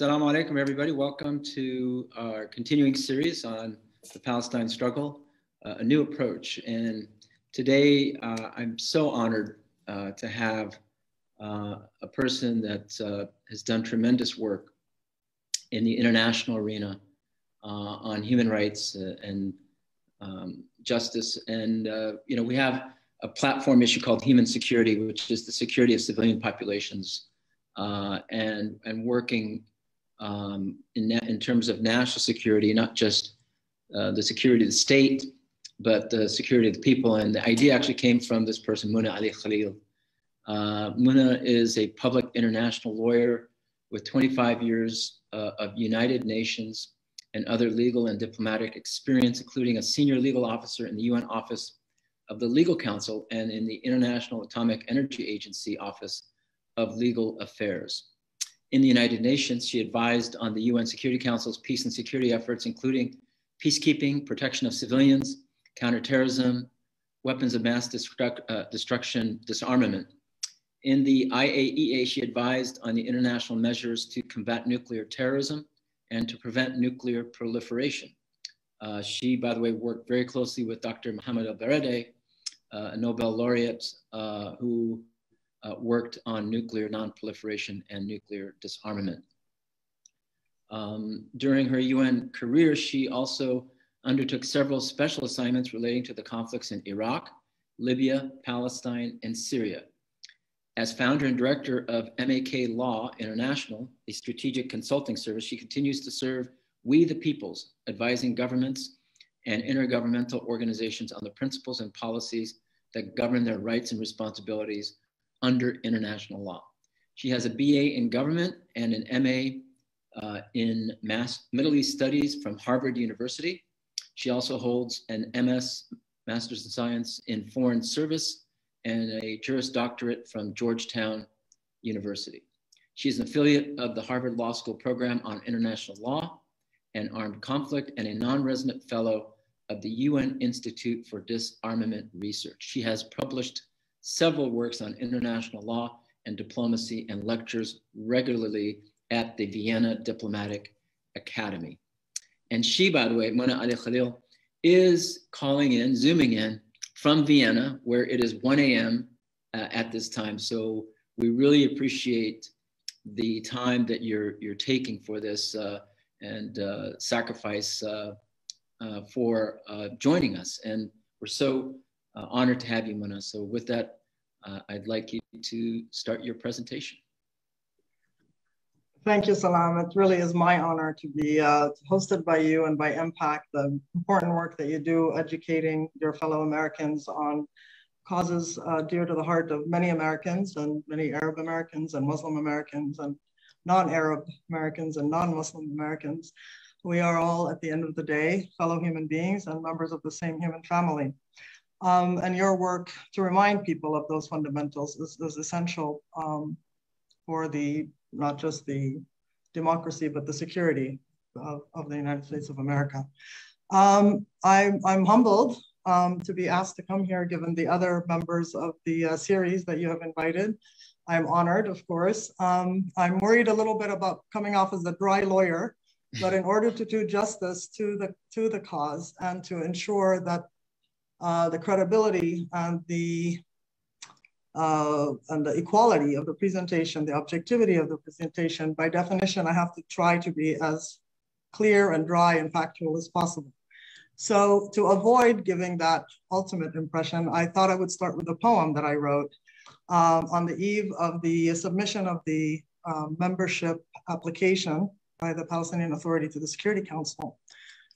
Assalamu alaikum, everybody. Welcome to our continuing series on the Palestine struggle, uh, a new approach. And today uh, I'm so honored uh, to have uh, a person that uh, has done tremendous work in the international arena uh, on human rights and um, justice. And, you know, we have a platform issue called human security, which is the security of civilian populations and, and working um, in, in terms of national security, not just uh, the security of the state, but the security of the people. And the idea actually came from this person, Mona Ali Khalil. Uh, Mona is a public international lawyer with 25 years uh, of United Nations and other legal and diplomatic experience, including a senior legal officer in the UN Office of the Legal Counsel and in the International Atomic Energy Agency Office of Legal Affairs in the United Nations. She advised on the UN Security Council's peace and security efforts, including peacekeeping, protection of civilians, counterterrorism, weapons of mass destruct, uh, destruction, disarmament. In the IAEA, she advised on the international measures to combat nuclear terrorism and to prevent nuclear proliferation. Uh, she, by the way, worked very closely with Dr. Mohammed ElBaradei, uh, a Nobel laureate uh, who uh, worked on nuclear nonproliferation and nuclear disarmament. Um, during her UN career, she also undertook several special assignments relating to the conflicts in Iraq, Libya, Palestine, and Syria. As founder and director of MAK Law International, a strategic consulting service, she continues to serve We the Peoples, advising governments and intergovernmental organizations on the principles and policies that govern their rights and responsibilities under international law. She has a BA in government and an MA uh, in Mass Middle East Studies from Harvard University. She also holds an MS, Master's in Science in Foreign Service, and a Juris Doctorate from Georgetown University. She is an affiliate of the Harvard Law School program on international law and armed conflict and a non-resident fellow of the UN Institute for Disarmament Research. She has published several works on international law and diplomacy and lectures regularly at the Vienna Diplomatic Academy. And she, by the way, Mona Ali Khalil, is calling in, zooming in from Vienna, where it is 1 a.m. Uh, at this time. So we really appreciate the time that you're, you're taking for this uh, and uh, sacrifice uh, uh, for uh, joining us. And we're so honored to have you, Mona. So with that, uh, I'd like you to start your presentation. Thank you, Salam. It really is my honor to be uh, hosted by you and by MPAC, the important work that you do educating your fellow Americans on causes uh, dear to the heart of many Americans and many Arab Americans and Muslim Americans and non-Arab Americans and non-Muslim Americans. We are all, at the end of the day, fellow human beings and members of the same human family. Um, and your work to remind people of those fundamentals is, is essential um, for the not just the democracy, but the security of, of the United States of America. Um, I'm, I'm humbled um, to be asked to come here given the other members of the uh, series that you have invited. I'm honored, of course. Um, I'm worried a little bit about coming off as a dry lawyer, but in order to do justice to the, to the cause and to ensure that uh, the credibility and the uh, and the equality of the presentation, the objectivity of the presentation, by definition, I have to try to be as clear and dry and factual as possible. So to avoid giving that ultimate impression, I thought I would start with a poem that I wrote um, on the eve of the submission of the uh, membership application by the Palestinian Authority to the Security Council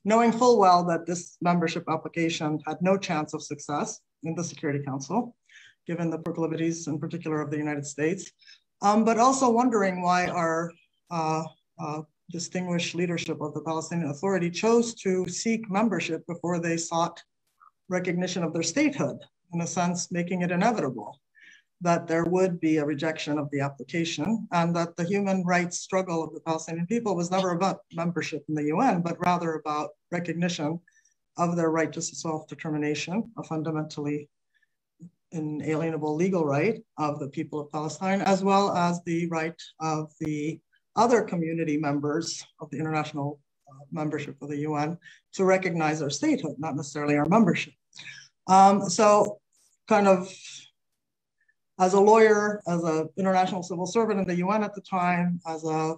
knowing full well that this membership application had no chance of success in the Security Council, given the proclivities in particular of the United States, um, but also wondering why our uh, uh, distinguished leadership of the Palestinian Authority chose to seek membership before they sought recognition of their statehood, in a sense, making it inevitable that there would be a rejection of the application and that the human rights struggle of the Palestinian people was never about membership in the UN, but rather about recognition of their right to self-determination, a fundamentally inalienable legal right of the people of Palestine, as well as the right of the other community members of the international uh, membership of the UN to recognize our statehood, not necessarily our membership. Um, so kind of as a lawyer, as an international civil servant in the UN at the time, as a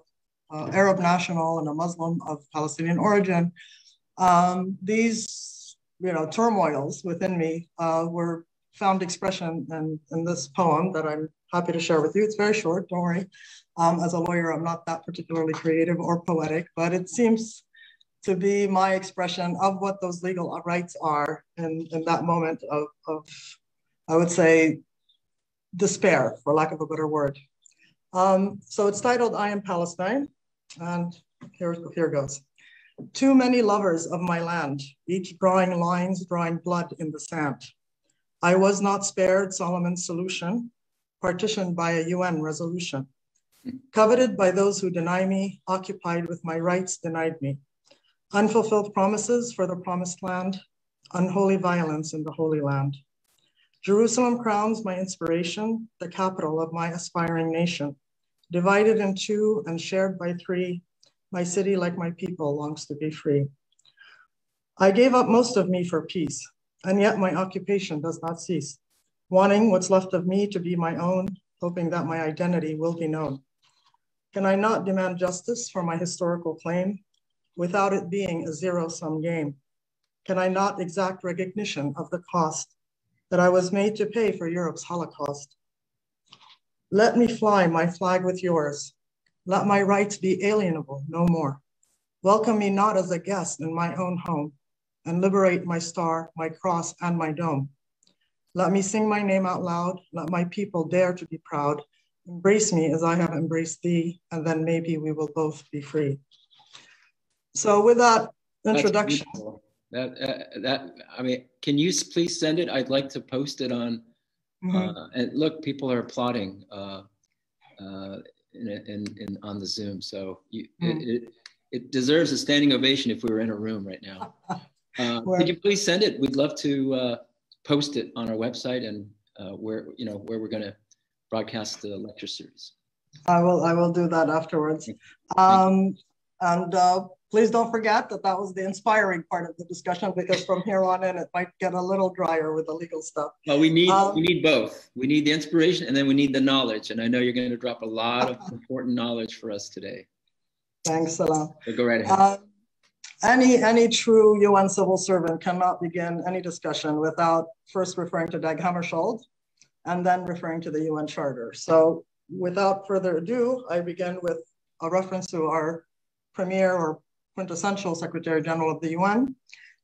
Arab national and a Muslim of Palestinian origin, um, these you know turmoils within me uh, were found expression in, in this poem that I'm happy to share with you. It's very short, don't worry. Um, as a lawyer, I'm not that particularly creative or poetic, but it seems to be my expression of what those legal rights are in, in that moment of, of, I would say, despair, for lack of a better word. Um, so it's titled I Am Palestine, and here, here goes. Too many lovers of my land, each drawing lines, drawing blood in the sand. I was not spared Solomon's solution, partitioned by a UN resolution. Coveted by those who deny me, occupied with my rights denied me. Unfulfilled promises for the promised land, unholy violence in the Holy Land. Jerusalem crowns my inspiration, the capital of my aspiring nation. Divided in two and shared by three, my city, like my people, longs to be free. I gave up most of me for peace, and yet my occupation does not cease, wanting what's left of me to be my own, hoping that my identity will be known. Can I not demand justice for my historical claim without it being a zero sum game? Can I not exact recognition of the cost that I was made to pay for Europe's Holocaust? Let me fly my flag with yours. Let my rights be alienable no more. Welcome me not as a guest in my own home, and liberate my star, my cross, and my dome. Let me sing my name out loud. Let my people dare to be proud Embrace me as I have embraced thee, and then maybe we will both be free. So, with that introduction, that uh, that I mean, can you please send it? I'd like to post it on. Mm-hmm. Uh, and look, people are applauding uh, uh in, in, in, on the Zoom, so you, mm. it, it, it deserves a standing ovation if we were in a room right now. Uh, could you please send it? We'd love to uh, post it on our website and where you know where we're going to broadcast the lecture series. I will, I will do that afterwards. Um, and uh, please don't forget that that was the inspiring part of the discussion because from here on in, it might get a little drier with the legal stuff. Well, we need, um, we need both. We need the inspiration and then we need the knowledge. And I know you're going to drop a lot of important knowledge for us today. Thanks, Salam. So go right ahead. Um, any, any true UN civil servant cannot begin any discussion without first referring to Dag Hammarskjöld, and then referring to the UN Charter. So without further ado, I begin with a reference to our premier or quintessential Secretary General of the UN,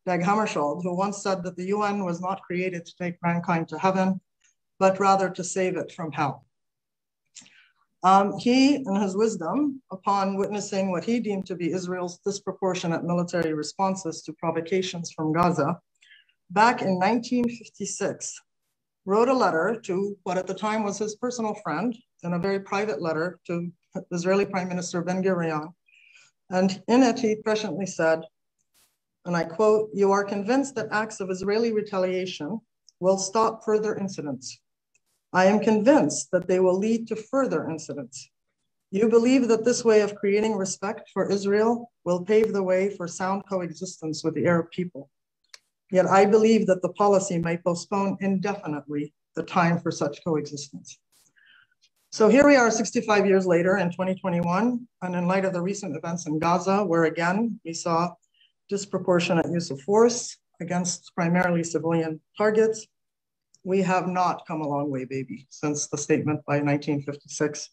Dag Hammarskjöld, who once said that the UN was not created to take mankind to heaven, but rather to save it from hell. Um, he, in his wisdom, upon witnessing what he deemed to be Israel's disproportionate military responses to provocations from Gaza, back in 1956, wrote a letter to what at the time was his personal friend, in a very private letter to Israeli Prime Minister Ben Gurion. And in it, he presciently said, and I quote, You are convinced that acts of Israeli retaliation will stop further incidents. I am convinced that they will lead to further incidents. You believe that this way of creating respect for Israel will pave the way for sound coexistence with the Arab people. Yet I believe that the policy may postpone indefinitely the time for such coexistence. So here we are 65 years later in 2021, and in light of the recent events in Gaza, where again, we saw disproportionate use of force against primarily civilian targets, we have not come a long way, baby, since the statement by 1956.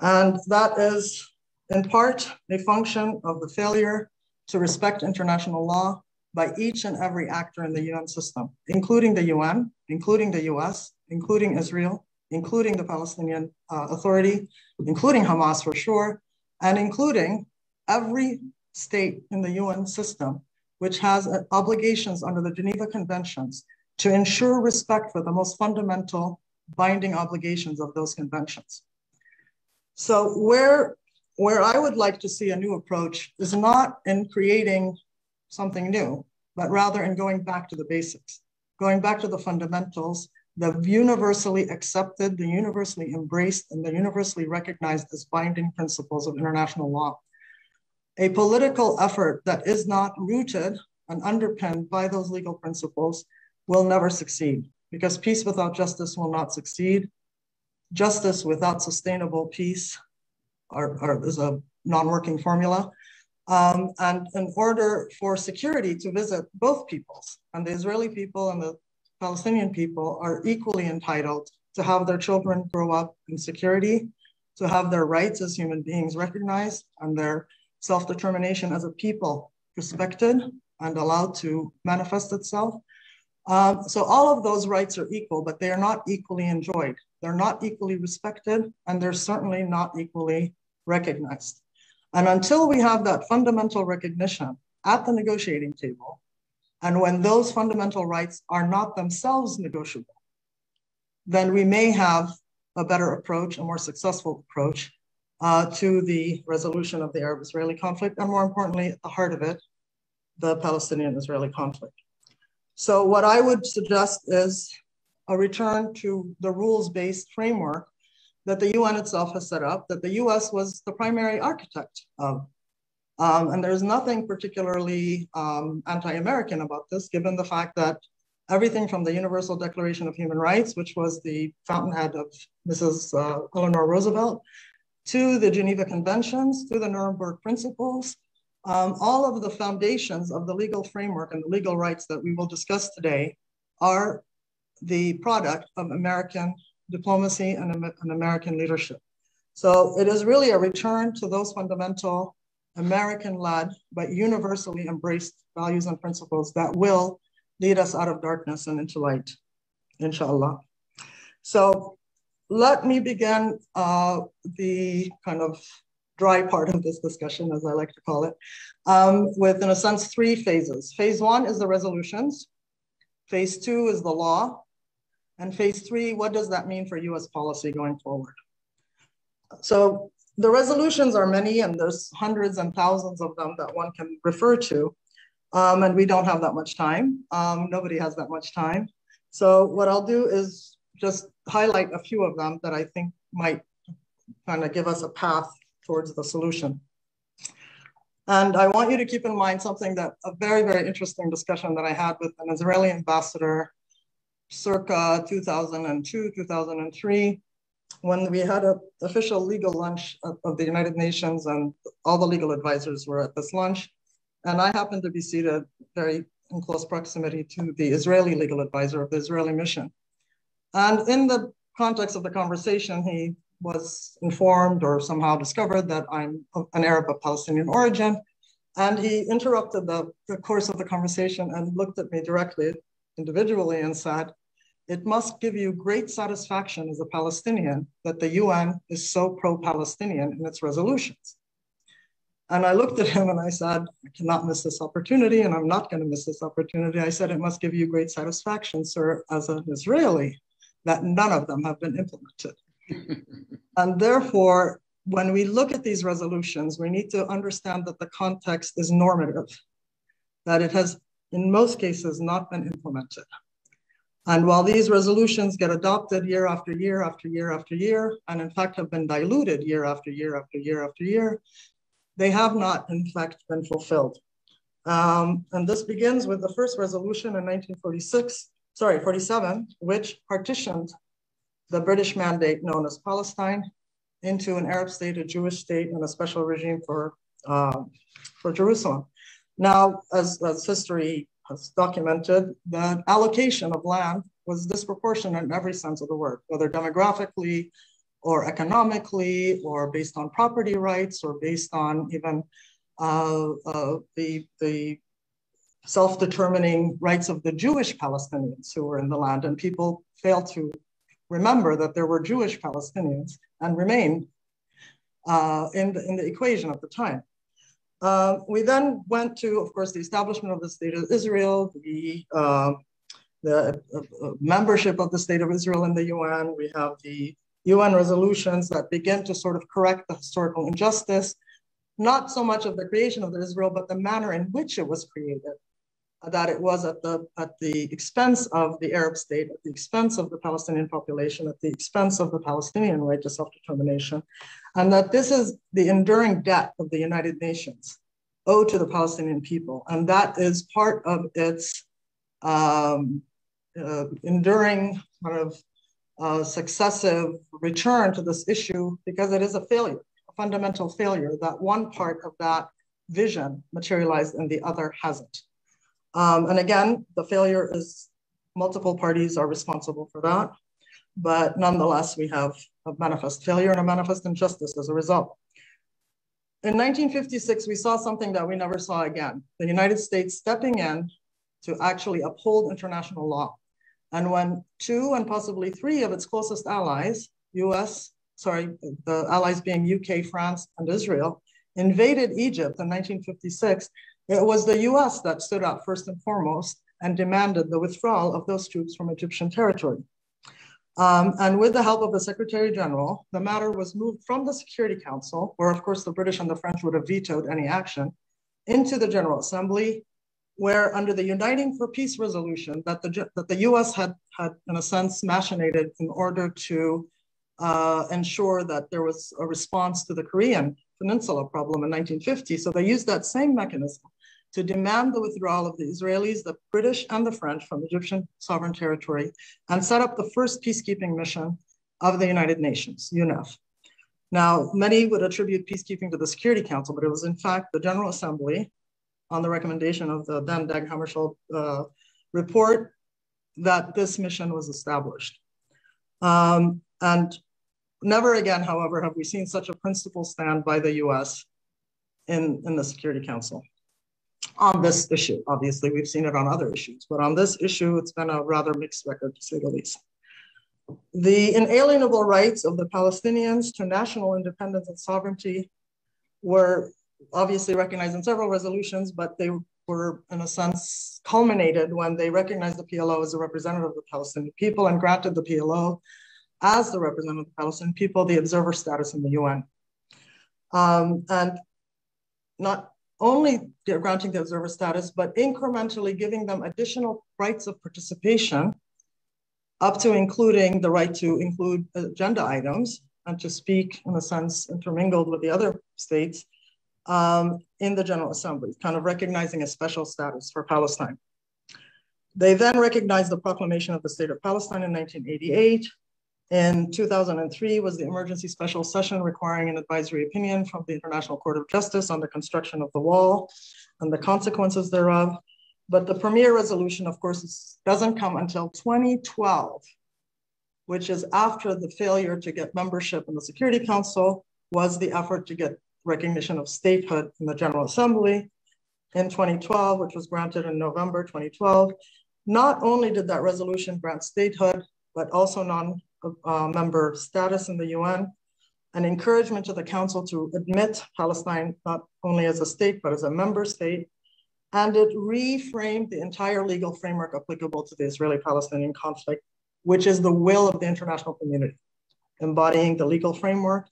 And that is in part a function of the failure to respect international law by each and every actor in the UN system, including the UN, including the US, including Israel, including the Palestinian uh, Authority, including Hamas for sure, and including every state in the UN system, which has uh, obligations under the Geneva Conventions to ensure respect for the most fundamental binding obligations of those conventions. So where, where I would like to see a new approach is not in creating something new, but rather in going back to the basics, going back to the fundamentals, the universally accepted, the universally embraced, and the universally recognized as binding principles of international law. A political effort that is not rooted and underpinned by those legal principles will never succeed because peace without justice will not succeed. Justice without sustainable peace are, are, is a non-working formula. Um, and in order for security to visit both peoples, and the Israeli people and the Palestinian people are equally entitled to have their children grow up in security, to have their rights as human beings recognized, and their self-determination as a people respected and allowed to manifest itself. Um, so all of those rights are equal, but they are not equally enjoyed. They're not equally respected, and they're certainly not equally recognized. And until we have that fundamental recognition at the negotiating table, and when those fundamental rights are not themselves negotiable, then we may have a better approach, a more successful approach uh, to the resolution of the Arab Israeli conflict, and more importantly, at the heart of it, the Palestinian Israeli conflict. So, what I would suggest is a return to the rules based framework that the UN itself has set up, that the US was the primary architect of. Um, and there's nothing particularly um, anti American about this, given the fact that everything from the Universal Declaration of Human Rights, which was the fountainhead of Mrs. Uh, Eleanor Roosevelt, to the Geneva Conventions, to the Nuremberg Principles, um, all of the foundations of the legal framework and the legal rights that we will discuss today are the product of American diplomacy and, and American leadership. So it is really a return to those fundamental American-led but universally embraced values and principles that will lead us out of darkness and into light, inshallah. So let me begin uh, the kind of dry part of this discussion, as I like to call it, um, with, in a sense, three phases. Phase one is the resolutions. Phase two is the law. And phase three, what does that mean for US policy going forward? So the resolutions are many and there's hundreds and thousands of them that one can refer to. Um, and we don't have that much time. Um, nobody has that much time. So what I'll do is just highlight a few of them that I think might kind of give us a path towards the solution. And I want you to keep in mind something that a very, very interesting discussion that I had with an Israeli ambassador circa 2002, 2003, when we had an official legal lunch of, the United Nations and all the legal advisors were at this lunch. And I happened to be seated very in close proximity to the Israeli legal advisor of the Israeli mission. And in the context of the conversation, he was informed or somehow discovered that I'm an Arab of Palestinian origin. And he interrupted the, the course of the conversation and looked at me directly, individually, and said, It must give you great satisfaction as a Palestinian that the UN is so pro Palestinian in its resolutions. And I looked at him and I said, I cannot miss this opportunity, and I'm not going to miss this opportunity. I said, It must give you great satisfaction, sir, as an Israeli, that none of them have been implemented. and therefore, when we look at these resolutions, we need to understand that the context is normative, that it has, in most cases, not been implemented. And while these resolutions get adopted year after year after year after year, and in fact have been diluted year after year after year after year, they have not, in fact, been fulfilled. Um, and this begins with the first resolution in 1946, sorry, 47, which partitioned the British mandate known as Palestine into an Arab state, a Jewish state, and a special regime for, uh, for Jerusalem. Now, as, as history has documented, the allocation of land was disproportionate in every sense of the word, whether demographically or economically or based on property rights or based on even uh, uh, the, the self-determining rights of the Jewish Palestinians who were in the land. And people fail to remember that there were Jewish Palestinians and remained uh, in, the, in the equation at the time. Uh, we then went to, of course, the establishment of the State of Israel, the, uh, the uh, uh, membership of the State of Israel in the UN. We have the UN resolutions that begin to sort of correct the historical injustice, not so much of the creation of the Israel, but the manner in which it was created. That it was at the, at the expense of the Arab state, at the expense of the Palestinian population, at the expense of the Palestinian right to self-determination, and that this is the enduring debt of the United Nations owed to the Palestinian people. And that is part of its um, uh, enduring kind of uh, successive return to this issue because it is a failure, a fundamental failure that one part of that vision materialized and the other hasn't. Um, and again, the failure is multiple parties are responsible for that, but nonetheless, we have a manifest failure and a manifest injustice as a result. In 1956, we saw something that we never saw again, the United States stepping in to actually uphold international law. And when two and possibly three of its closest allies, US, sorry, the allies being UK, France, and Israel, invaded Egypt in 1956, it was the US that stood up first and foremost and demanded the withdrawal of those troops from Egyptian territory. Um, and with the help of the Secretary General, the matter was moved from the Security Council, where of course the British and the French would have vetoed any action, into the General Assembly, where under the Uniting for Peace resolution that the, that the US had, had in a sense machinated in order to uh, ensure that there was a response to the Korean Peninsula problem in 1950. So they used that same mechanism to demand the withdrawal of the Israelis, the British, and the French from Egyptian sovereign territory and set up the first peacekeeping mission of the United Nations, UNEF. Now, many would attribute peacekeeping to the Security Council, but it was in fact the General Assembly, on the recommendation of the then Dag Hammarskjöld uh, report, that this mission was established. Um, and never again, however, have we seen such a principled stand by the US in, in the Security Council on this issue. Obviously, we've seen it on other issues, but on this issue, it's been a rather mixed record to say the least. The inalienable rights of the Palestinians to national independence and sovereignty were obviously recognized in several resolutions, but they were, in a sense, culminated when they recognized the PLO as a representative of the Palestinian people and granted the PLO as the representative of the Palestinian people the observer status in the UN. Um, and not only granting the observer status, but incrementally giving them additional rights of participation, up to including the right to include agenda items and to speak, in a sense, intermingled with the other states um, in the General Assembly, kind of recognizing a special status for Palestine. They then recognized the proclamation of the State of Palestine in 1988, in 2003 was the emergency special session requiring an advisory opinion from the International Court of Justice on the construction of the wall and the consequences thereof. But the premier resolution, of course, doesn't come until 2012, which is after the failure to get membership in the Security Council was the effort to get recognition of statehood in the General Assembly in 2012, which was granted in November 2012. Not only did that resolution grant statehood, but also non uh, member status in the UN, an encouragement to the Council to admit Palestine not only as a state, but as a member state. And it reframed the entire legal framework applicable to the Israeli Palestinian conflict, which is the will of the international community, embodying the legal framework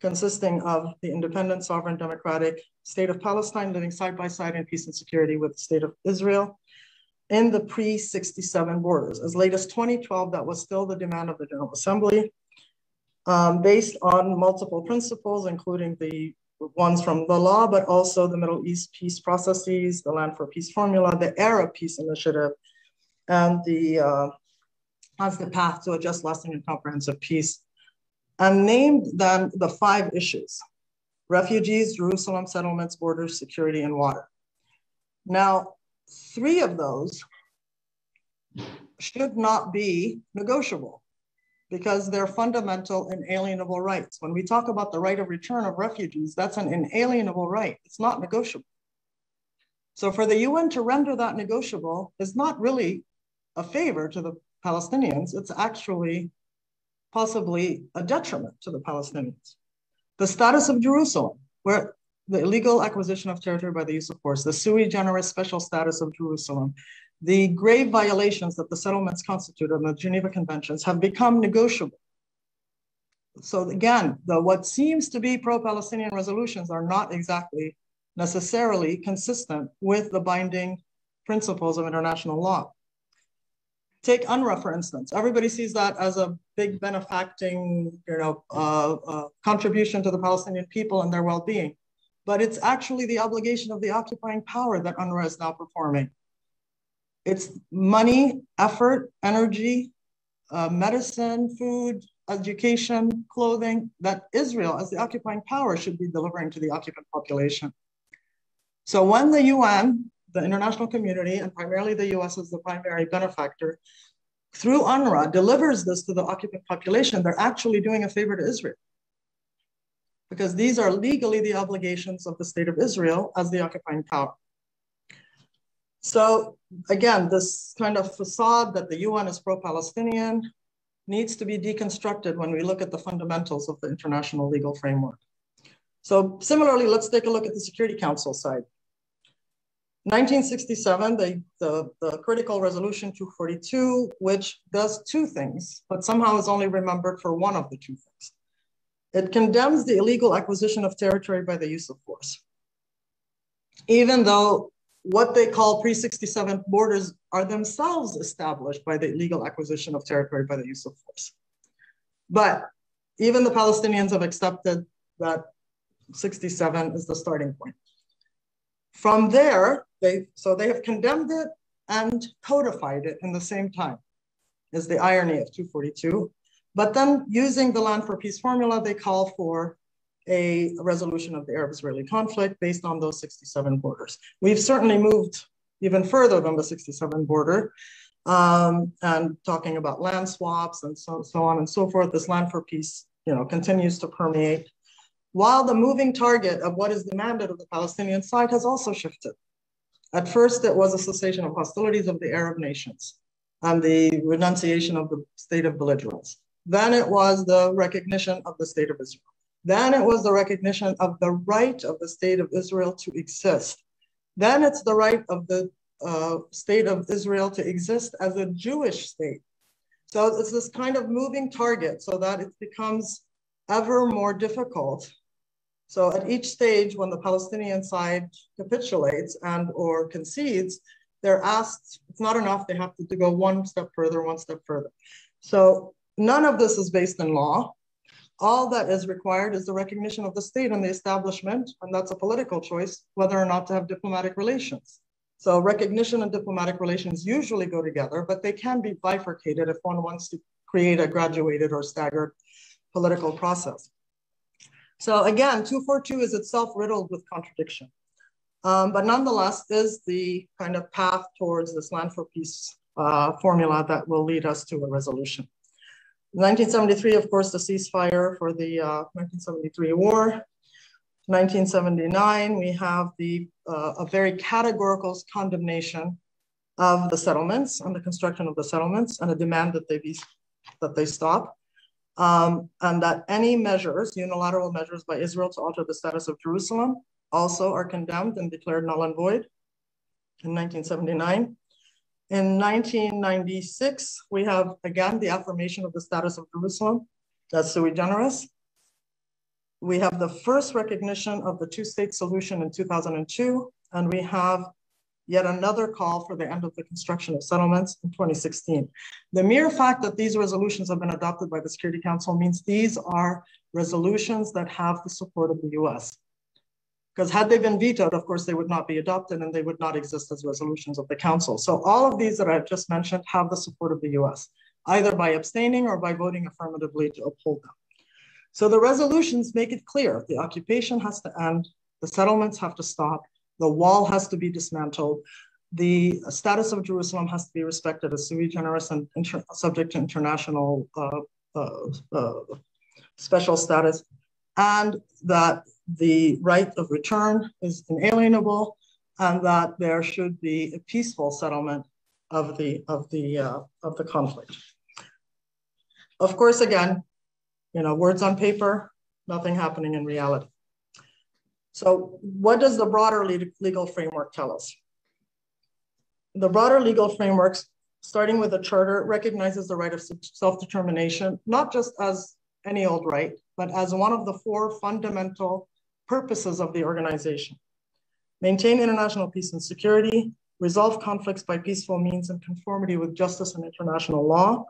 consisting of the independent, sovereign, democratic state of Palestine living side by side in peace and security with the state of Israel, in the pre-67 borders. As late as 2012, that was still the demand of the General Assembly, um, based on multiple principles, including the ones from the law, but also the Middle East peace processes, the Land for Peace formula, the Arab Peace Initiative, and the uh, as the path to a just, lasting, and comprehensive peace, and named then the five issues: refugees, Jerusalem, settlements, borders, security, and water. Now, three of those should not be negotiable because they're fundamental inalienable rights. When we talk about the right of return of refugees, that's an inalienable right. It's not negotiable. So for the UN to render that negotiable is not really a favor to the Palestinians. It's actually possibly a detriment to the Palestinians. The status of Jerusalem, where the illegal acquisition of territory by the use of force, the sui generis special status of Jerusalem, the grave violations that the settlements constitute on the Geneva Conventions have become negotiable. So again, the, what seems to be pro-Palestinian resolutions are not exactly necessarily consistent with the binding principles of international law. Take UNRWA, for instance. Everybody sees that as a big benefacting you know, uh, uh, contribution to the Palestinian people and their well-being. But it's actually the obligation of the occupying power that UNRWA is now performing. It's money, effort, energy, uh, medicine, food, education, clothing that Israel, as the occupying power, should be delivering to the occupant population. So when the UN, the international community, and primarily the US as the primary benefactor, through UNRWA delivers this to the occupant population, they're actually doing a favor to Israel. Because these are legally the obligations of the state of Israel as the occupying power. So again, this kind of facade that the UN is pro-Palestinian needs to be deconstructed when we look at the fundamentals of the international legal framework. So similarly, let's take a look at the Security Council side. 1967, the, the, the, critical resolution 242, which does two things, but somehow is only remembered for one of the two things. It condemns the illegal acquisition of territory by the use of force. Even though what they call pre-67 borders are themselves established by the illegal acquisition of territory by the use of force. But even the Palestinians have accepted that 67 is the starting point. From there, they so they have condemned it and codified it in the same time, is the irony of 242. But then using the land for peace formula, they call for a resolution of the Arab-Israeli conflict based on those 67 borders. We've certainly moved even further than the 67 border um, and talking about land swaps and so, so on and so forth. This land for peace you know, continues to permeate while the moving target of what is demanded of the Palestinian side has also shifted. At first, it was a cessation of hostilities of the Arab nations and the renunciation of the state of belligerence. Then it was the recognition of the state of Israel. Then it was the recognition of the right of the state of Israel to exist. Then it's the right of the uh, state of Israel to exist as a Jewish state. So it's this kind of moving target so that it becomes ever more difficult. So at each stage, when the Palestinian side capitulates and or concedes, they're asked, it's not enough, they have to, to go one step further, one step further. So none of this is based in law. All that is required is the recognition of the state and the establishment, and that's a political choice, whether or not to have diplomatic relations. So recognition and diplomatic relations usually go together, but they can be bifurcated if one wants to create a graduated or staggered political process. So again, 242 is itself riddled with contradiction, um, but nonetheless is the kind of path towards this land for peace uh, formula that will lead us to a resolution. 1973, of course, the ceasefire for the uh, 1973 war. 1979, we have the uh, a very categorical condemnation of the settlements and the construction of the settlements and a demand that they be that they stop. Um, and that any measures, unilateral measures by Israel to alter the status of Jerusalem also are condemned and declared null and void in 1979. In 1996, we have again the affirmation of the status of Jerusalem, that's sui generis. We have the first recognition of the two-state solution in 2002, and we have yet another call for the end of the construction of settlements in 2016. The mere fact that these resolutions have been adopted by the Security Council means these are resolutions that have the support of the US. Because had they been vetoed, of course, they would not be adopted and they would not exist as resolutions of the council. So all of these that I've just mentioned have the support of the US, either by abstaining or by voting affirmatively to uphold them. So the resolutions make it clear the occupation has to end, the settlements have to stop, the wall has to be dismantled, the status of Jerusalem has to be respected as sui generis and subject to international uh, uh, uh, special status, and that the right of return is inalienable and that there should be a peaceful settlement of the, of the, uh, of the conflict. Of course, again, you know, words on paper, nothing happening in reality. So what does the broader legal framework tell us? The broader legal framework, starting with the charter, recognizes the right of self-determination, not just as any old right, but as one of the four fundamental purposes of the organization. Maintain international peace and security, resolve conflicts by peaceful means in conformity with justice and international law,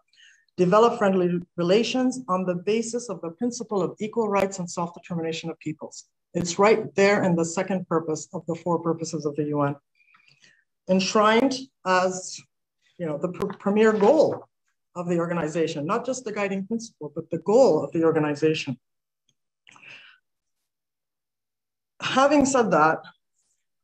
develop friendly relations on the basis of the principle of equal rights and self-determination of peoples. It's right there in the second purpose of the four purposes of the UN. Enshrined as you know, the pr premier goal of the organization, not just the guiding principle, but the goal of the organization. Having said that,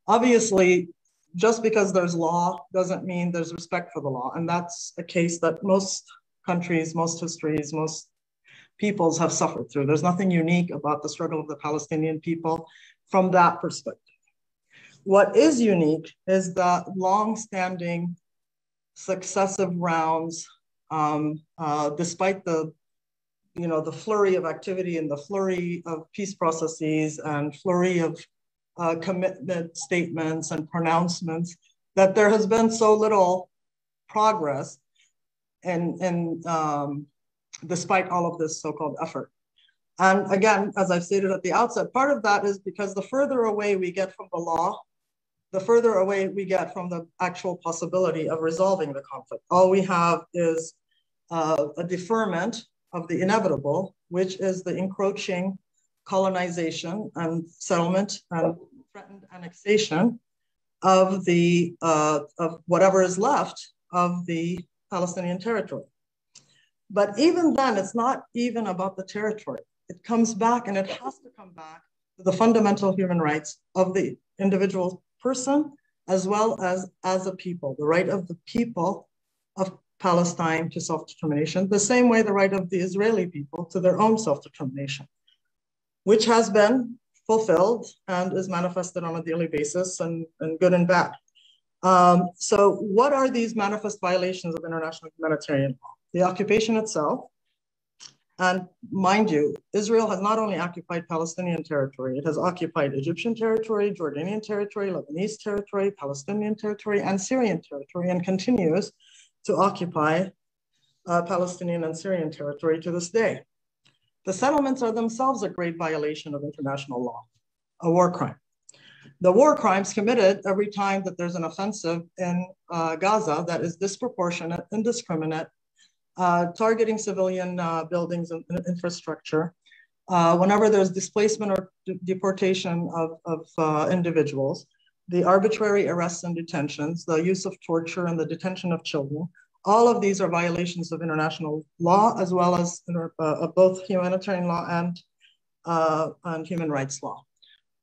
obviously, just because there's law doesn't mean there's respect for the law. And that's a case that most countries, most histories, most peoples have suffered through. There's nothing unique about the struggle of the Palestinian people from that perspective. What is unique is the long-standing successive rounds, um, uh, despite the you know the flurry of activity and the flurry of peace processes and flurry of uh, commitment statements and pronouncements, that there has been so little progress and, and um, despite all of this so-called effort. And again, as I've stated at the outset, part of that is because the further away we get from the law, the further away we get from the actual possibility of resolving the conflict. All we have is uh, a deferment of the inevitable, which is the encroaching colonization and settlement and threatened annexation of the uh, of whatever is left of the Palestinian territory. But even then, it's not even about the territory. It comes back and it has to come back to the fundamental human rights of the individual person as well as as a people, the right of the people of Palestine to self-determination, the same way the right of the Israeli people to their own self-determination which has been fulfilled and is manifested on a daily basis and, and good and bad. Um, so what are these manifest violations of international humanitarian law? The occupation itself, and mind you, Israel has not only occupied Palestinian territory, it has occupied Egyptian territory, Jordanian territory, Lebanese territory, Palestinian territory, and Syrian territory, and continues to occupy uh, Palestinian and Syrian territory to this day. The settlements are themselves a great violation of international law, a war crime. The war crimes committed every time that there's an offensive in uh, Gaza that is disproportionate, indiscriminate, uh, targeting civilian uh, buildings and, infrastructure, uh, whenever there's displacement or deportation of, of uh, individuals, the arbitrary arrests and detentions, the use of torture and the detention of children, all of these are violations of international law as well as uh, both humanitarian law and, uh, and human rights law.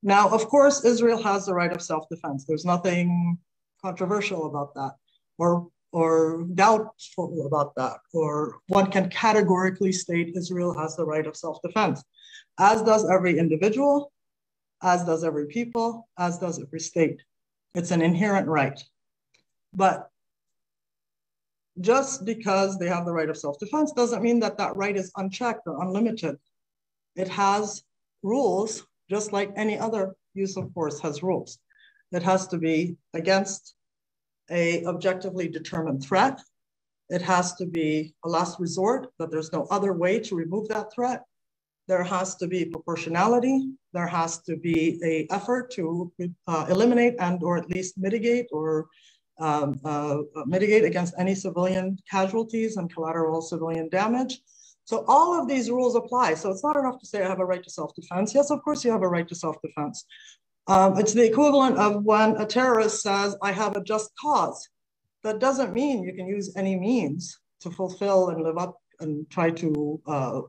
Now, of course, Israel has the right of self-defense. There's nothing controversial about that or, or doubtful about that, or one can categorically state Israel has the right of self-defense, as does every individual, as does every people, as does every state. It's an inherent right. But just because they have the right of self-defense doesn't mean that that right is unchecked or unlimited. It has rules, just like any other use of force has rules. It has to be against a objectively determined threat. It has to be a last resort, that there's no other way to remove that threat. There has to be proportionality. There has to be a effort to uh, eliminate and or at least mitigate or um, uh, mitigate against any civilian casualties and collateral civilian damage. So all of these rules apply. So it's not enough to say I have a right to self-defense. Yes, of course you have a right to self-defense. Um, it's the equivalent of when a terrorist says, I have a just cause. That doesn't mean you can use any means to fulfill and live up and try to uh,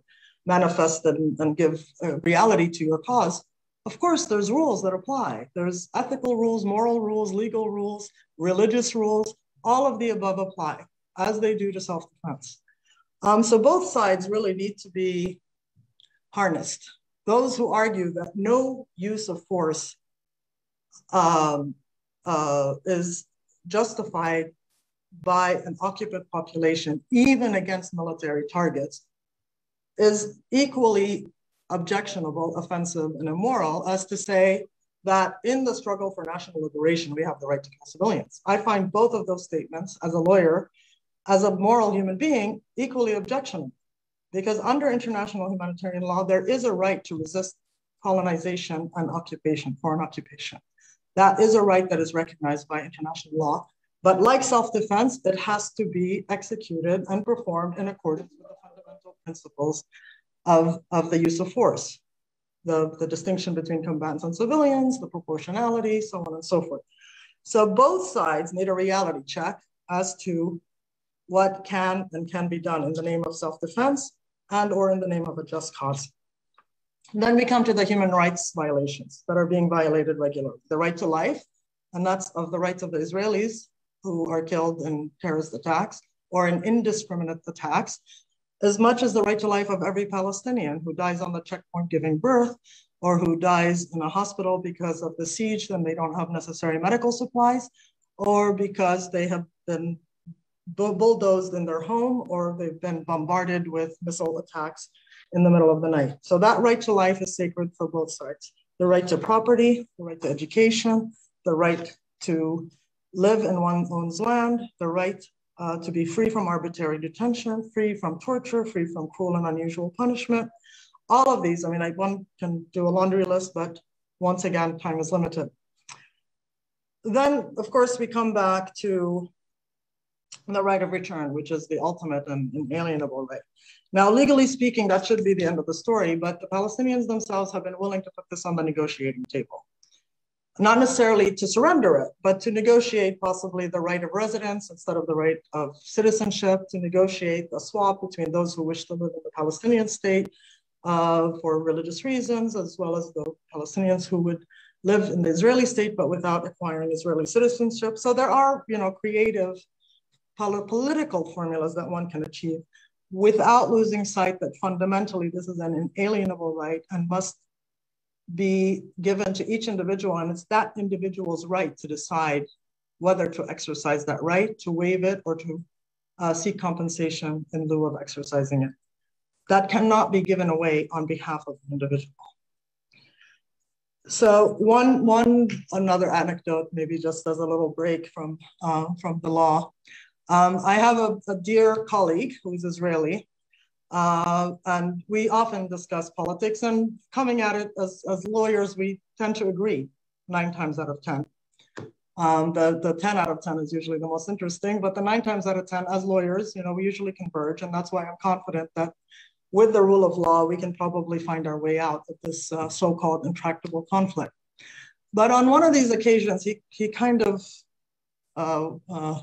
manifest and, and give reality to your cause. Of course, there's rules that apply. There's ethical rules, moral rules, legal rules, religious rules, all of the above apply as they do to self-defense. Um, so both sides really need to be harnessed. Those who argue that no use of force um, uh, is justified by an occupant population, even against military targets, is equally objectionable, offensive, and immoral as to say that in the struggle for national liberation, we have the right to kill civilians. I find both of those statements as a lawyer, as a moral human being, equally objectionable. Because under international humanitarian law, there is a right to resist colonization and occupation, foreign occupation. That is a right that is recognized by international law. But like self-defense, it has to be executed and performed in accordance with the fundamental principles of, of the use of force, the, the distinction between combatants and civilians, the proportionality, so on and so forth. So both sides need a reality check as to what can and can be done in the name of self-defense and or in the name of a just cause. Then we come to the human rights violations that are being violated regularly. The right to life, and that's of the rights of the Israelis who are killed in terrorist attacks or in indiscriminate attacks, as much as the right to life of every Palestinian who dies on the checkpoint giving birth or who dies in a hospital because of the siege, then they don't have necessary medical supplies, or because they have been bulldozed in their home or they've been bombarded with missile attacks in the middle of the night. So that right to life is sacred for both sides. The right to property, the right to education, the right to live in one's own land, the right uh, to be free from arbitrary detention, free from torture, free from cruel and unusual punishment. All of these, I mean, I, one can do a laundry list, but once again, time is limited. Then, of course, we come back to the right of return, which is the ultimate and inalienable right. Now, legally speaking, that should be the end of the story, but the Palestinians themselves have been willing to put this on the negotiating table. Not necessarily to surrender it, but to negotiate possibly the right of residence instead of the right of citizenship, to negotiate a swap between those who wish to live in the Palestinian state uh, for religious reasons, as well as the Palestinians who would live in the Israeli state, but without acquiring Israeli citizenship. So there are, you know, creative political formulas that one can achieve without losing sight that fundamentally this is an inalienable right and must be given to each individual. And it's that individual's right to decide whether to exercise that right, to waive it, or to uh, seek compensation in lieu of exercising it. That cannot be given away on behalf of the individual. So one, one another anecdote, maybe just as a little break from, uh, from the law. Um, I have a, a, dear colleague who's Israeli, uh, and we often discuss politics. And coming at it as, as lawyers, we tend to agree nine times out of 10. Um, the, the 10 out of 10 is usually the most interesting, but the nine times out of 10 as lawyers, you know, we usually converge. And that's why I'm confident that with the rule of law, we can probably find our way out of this uh, so-called intractable conflict. But on one of these occasions, he, he kind of uh, uh,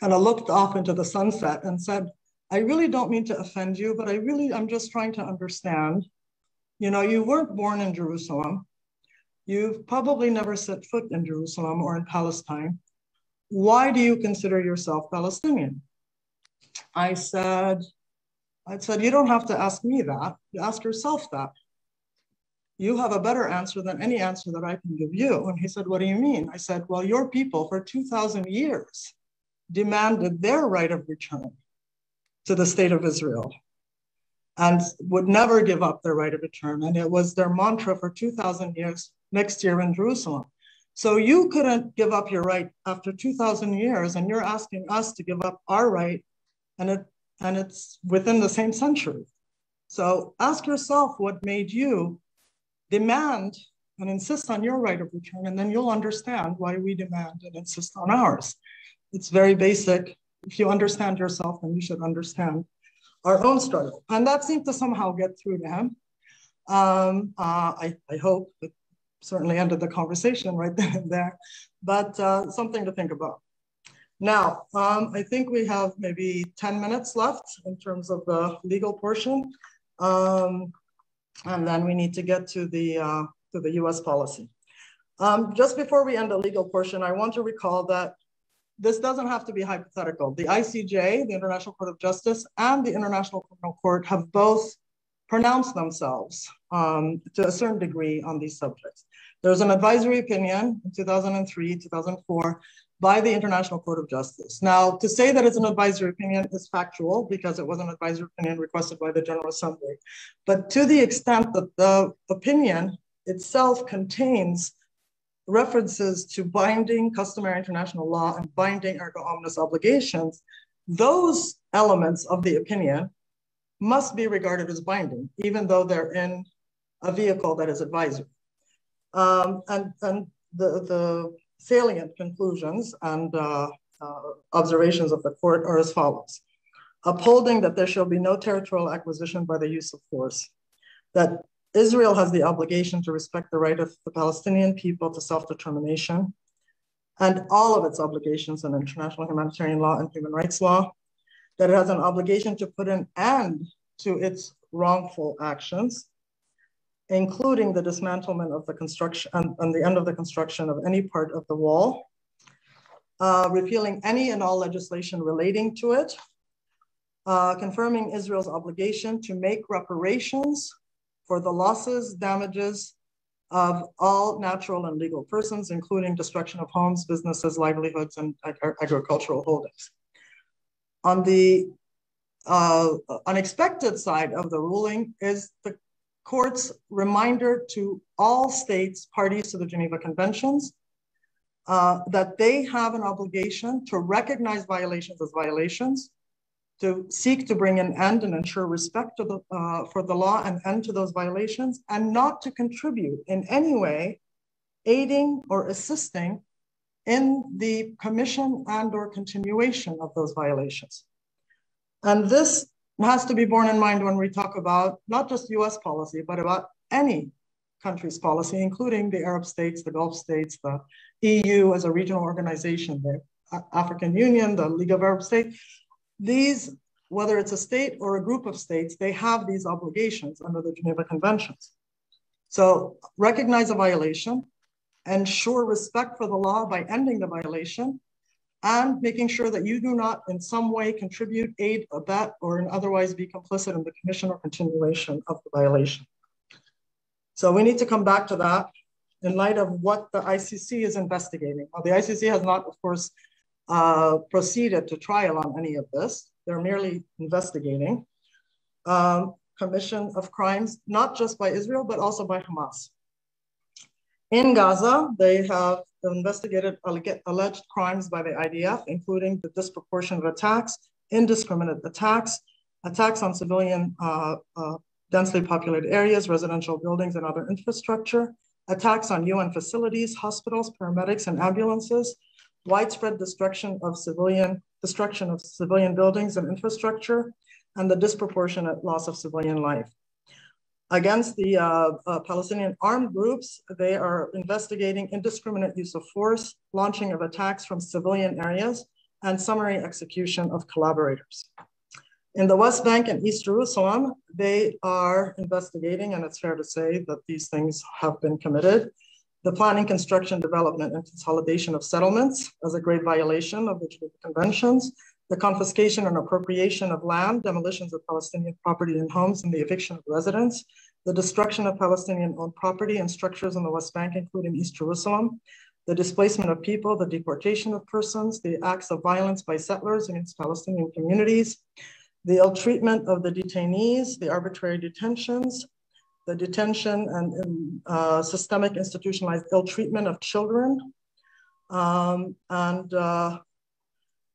kind of looked off into the sunset and said, I really don't mean to offend you, but I really, I'm just trying to understand. You know, you weren't born in Jerusalem. You've probably never set foot in Jerusalem or in Palestine. Why do you consider yourself Palestinian? I said, I said, you don't have to ask me that. You ask yourself that. You have a better answer than any answer that I can give you. And he said, what do you mean? I said, well, your people for 2,000 years demanded their right of return to the state of Israel and would never give up their right of return. And it was their mantra for 2,000 years next year in Jerusalem. So you couldn't give up your right after 2,000 years, and you're asking us to give up our right, and, it, and it's within the same century. So ask yourself what made you demand and insist on your right of return, and then you'll understand why we demand and insist on ours. It's very basic. If you understand yourself, then you should understand our own struggle. And that seemed to somehow get through to him. Um, uh, I, I hope it certainly ended the conversation right then and there, but uh, something to think about. Now, um, I think we have maybe 10 minutes left in terms of the legal portion. Um, and then we need to get to the, uh, to the US policy. Um, just before we end the legal portion, I want to recall that this doesn't have to be hypothetical. The ICJ, the International Court of Justice, and the International Criminal Court have both pronounced themselves um, to a certain degree on these subjects. There's an advisory opinion in 2003, 2004 by the International Court of Justice. Now, to say that it's an advisory opinion is factual because it was an advisory opinion requested by the General Assembly. But to the extent that the opinion itself contains references to binding customary international law and binding erga omnes obligations, those elements of the opinion must be regarded as binding, even though they're in a vehicle that is advisory. Um, and, and the, the salient conclusions and uh, uh, observations of the court are as follows. Upholding that there shall be no territorial acquisition by the use of force, that Israel has the obligation to respect the right of the Palestinian people to self-determination and all of its obligations in international humanitarian law and human rights law, that it has an obligation to put an end to its wrongful actions, including the dismantlement of the construction and, and the end of the construction of any part of the wall, uh, repealing any and all legislation relating to it, uh, confirming Israel's obligation to make reparations for the losses, damages of all natural and legal persons, including destruction of homes, businesses, livelihoods, and ag agricultural holdings. On the uh, unexpected side of the ruling is the court's reminder to all states parties to the Geneva Conventions uh, that they have an obligation to recognize violations as violations, to seek to bring an end and ensure respect the, uh, for the law and end to those violations, and not to contribute in any way, aiding or assisting in the commission and or continuation of those violations. And this has to be borne in mind when we talk about not just US policy, but about any country's policy, including the Arab states, the Gulf states, the EU as a regional organization, the African Union, the League of Arab States. These, whether it's a state or a group of states, they have these obligations under the Geneva Conventions. So recognize a violation, ensure respect for the law by ending the violation, and making sure that you do not in some way contribute, aid, abet, or in otherwise be complicit in the commission or continuation of the violation. So we need to come back to that in light of what the ICC is investigating. Well, the ICC has not, of course, uh, proceeded to trial on any of this. They're merely investigating um, commission of crimes, not just by Israel, but also by Hamas. In Gaza, they have investigated alleged crimes by the IDF, including the disproportionate attacks, indiscriminate attacks, attacks on civilian uh, uh, densely populated areas, residential buildings, and other infrastructure, attacks on UN facilities, hospitals, paramedics, and ambulances, widespread destruction of civilian destruction of civilian buildings and infrastructure, and the disproportionate loss of civilian life. Against the uh, uh, Palestinian armed groups, they are investigating indiscriminate use of force, launching of attacks from civilian areas, and summary execution of collaborators. In the West Bank and East Jerusalem, they are investigating, and it's fair to say that these things have been committed. The planning, construction, development, and consolidation of settlements as a great violation of the Geneva Conventions, the confiscation and appropriation of land, demolitions of Palestinian property and homes, and the eviction of residents, the destruction of Palestinian-owned property and structures in the West Bank, including East Jerusalem, the displacement of people, the deportation of persons, the acts of violence by settlers against Palestinian communities, the ill treatment of the detainees, the arbitrary detentions, the detention and uh, systemic institutionalized ill treatment of children, um, and uh,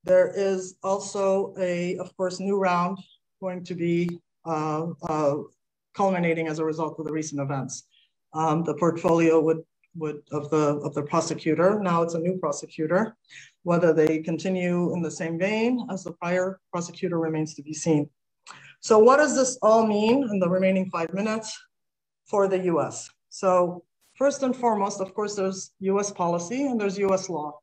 there is also a, of course, new round going to be uh, uh, culminating as a result of the recent events. Um, the portfolio would, would of the of the prosecutor. Now it's a new prosecutor. Whether they continue in the same vein as the prior prosecutor remains to be seen. So what does this all mean in the remaining five minutes for the US? So first and foremost, of course, there's US policy and there's US law.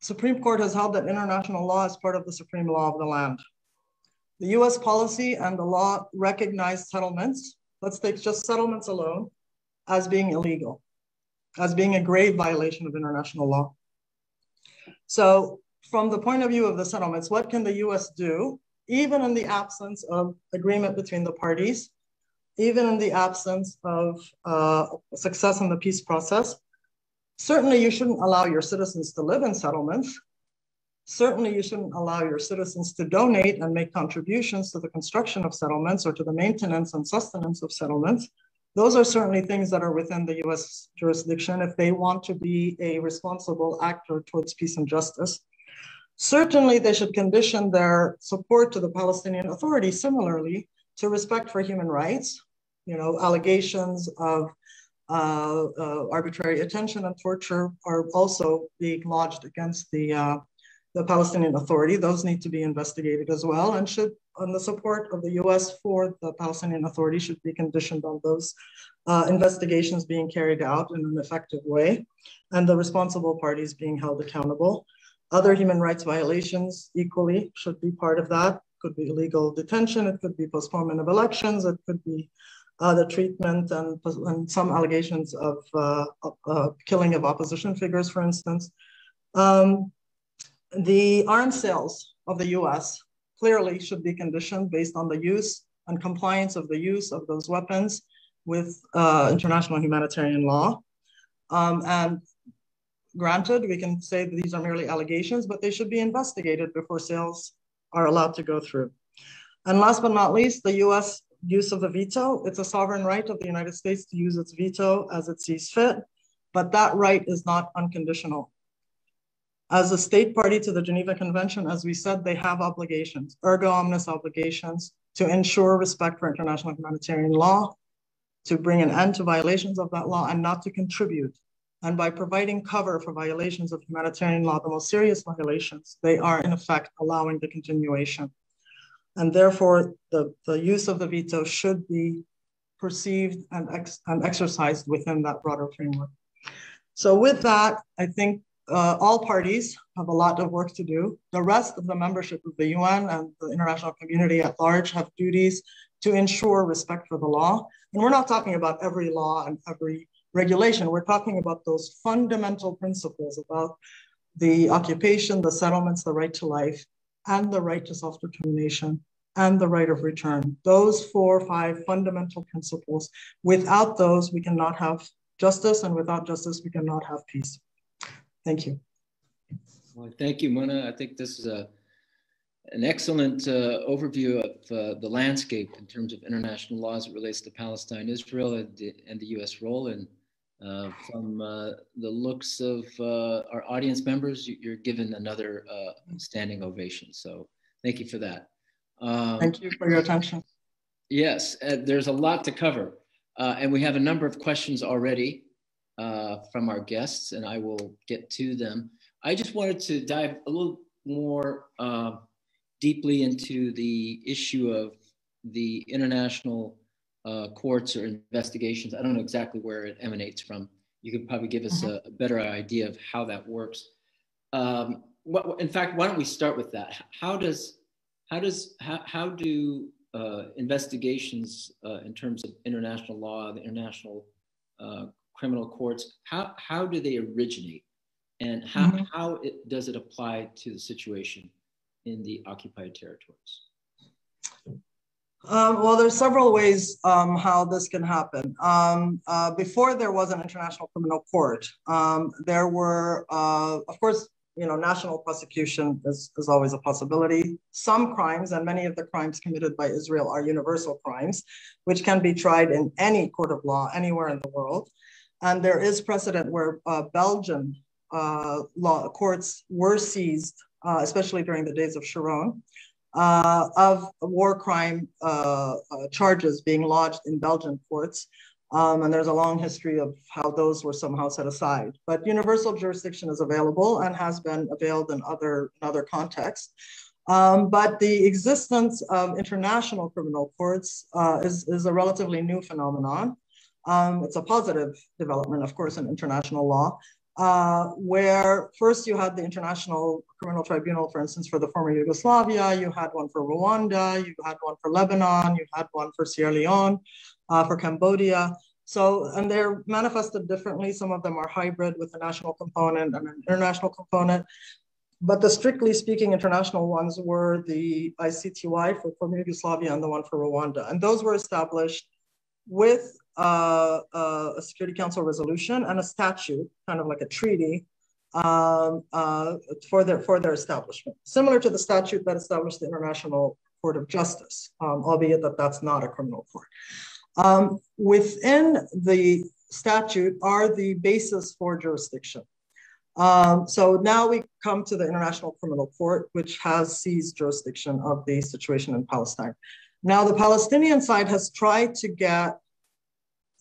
Supreme Court has held that international law is part of the supreme law of the land. The US policy and the law recognize settlements, let's take just settlements alone, as being illegal, as being a grave violation of international law. So from the point of view of the settlements, what can the US do, even in the absence of agreement between the parties, even in the absence of uh, success in the peace process, Certainly, you shouldn't allow your citizens to live in settlements. Certainly, you shouldn't allow your citizens to donate and make contributions to the construction of settlements or to the maintenance and sustenance of settlements. Those are certainly things that are within the US jurisdiction if they want to be a responsible actor towards peace and justice. Certainly, they should condition their support to the Palestinian Authority similarly to respect for human rights, you know, allegations of uh, uh, arbitrary detention and torture are also being lodged against the, uh, the Palestinian Authority. Those need to be investigated as well and should, and the support of the US for the Palestinian Authority should be conditioned on those uh, investigations being carried out in an effective way and the responsible parties being held accountable. Other human rights violations equally should be part of that. Could be illegal detention, it could be postponement of elections, it could be uh, treatment and, and, some allegations of, uh, uh, killing of opposition figures, for instance. Um, the arms sales of the US clearly should be conditioned based on the use and compliance of the use of those weapons with uh, international humanitarian law. Um, and granted, we can say that these are merely allegations, but they should be investigated before sales are allowed to go through. And last but not least, the US use of the veto. It's a sovereign right of the United States to use its veto as it sees fit, but that right is not unconditional. As a state party to the Geneva Convention, as we said, they have obligations, erga omnes obligations, to ensure respect for international humanitarian law, to bring an end to violations of that law, and not to contribute. And by providing cover for violations of humanitarian law, the most serious violations, they are in effect allowing the continuation and therefore the, the use of the veto should be perceived and, ex and exercised within that broader framework. So with that, I think uh, all parties have a lot of work to do. The rest of the membership of the UN and the international community at large have duties to ensure respect for the law. And we're not talking about every law and every regulation. We're talking about those fundamental principles about the occupation, the settlements, the right to life, and the right to self determination and the right of return. Those four or five fundamental principles. Without those, we cannot have justice, and without justice, we cannot have peace. Thank you. Well, thank you, Mona. I think this is a, an excellent uh, overview of uh, the landscape in terms of international laws as it relates to Palestine, Israel, and the, and the U.S. role. And uh, from uh, the looks of uh, our audience members, you're given another uh, standing ovation. So thank you for that. Um, thank you for your attention. Yes, uh, there's a lot to cover. Uh, and we have a number of questions already from our guests, and I will get to them. I just wanted to dive a little more deeply into the issue of the international uh, courts or investigations. I don't know exactly where it emanates from. You could probably give us mm-hmm. a, a, better idea of how that works. Um, what, in fact, why don't we start with that? How does how does how, how do uh, investigations uh, in terms of international law, the international uh, criminal courts, how how do they originate, and how mm-hmm. how it, does it apply to the situation in the occupied territories? Um, well, there's several ways um, how this can happen. Um, uh, before there was an international criminal court, um, there were, uh, of course, you know, national prosecution is, is always a possibility. Some crimes, and many of the crimes committed by Israel are universal crimes, which can be tried in any court of law anywhere in the world. And there is precedent where uh, Belgian uh, law courts were seized, uh, especially during the days of Sharon uh, of war crime uh, uh, charges being lodged in Belgian courts. Um, and there's a long history of how those were somehow set aside. But universal jurisdiction is available and has been availed in other, in other contexts. Um, but the existence of international criminal courts uh, is, is a relatively new phenomenon. Um, it's a positive development, of course, in international law, uh, where first you had the International Criminal Tribunal, for instance, for the former Yugoslavia, you had one for Rwanda, you had one for Lebanon, you had one for Sierra Leone, uh, for Cambodia. So, and they're manifested differently. Some of them are hybrid with a national component and an international component. But the strictly speaking international ones were the ICTY for former Yugoslavia and the one for Rwanda. And those were established with uh, a Security Council resolution and a statute, kind of like a treaty, um, uh, for their for their establishment, similar to the statute that established the International Court of Justice, um, albeit that that's not a criminal court. Um, within the statute are the basis for jurisdiction. Um, so now we come to the International Criminal Court, which has seized jurisdiction of the situation in Palestine. Now, the Palestinian side has tried to get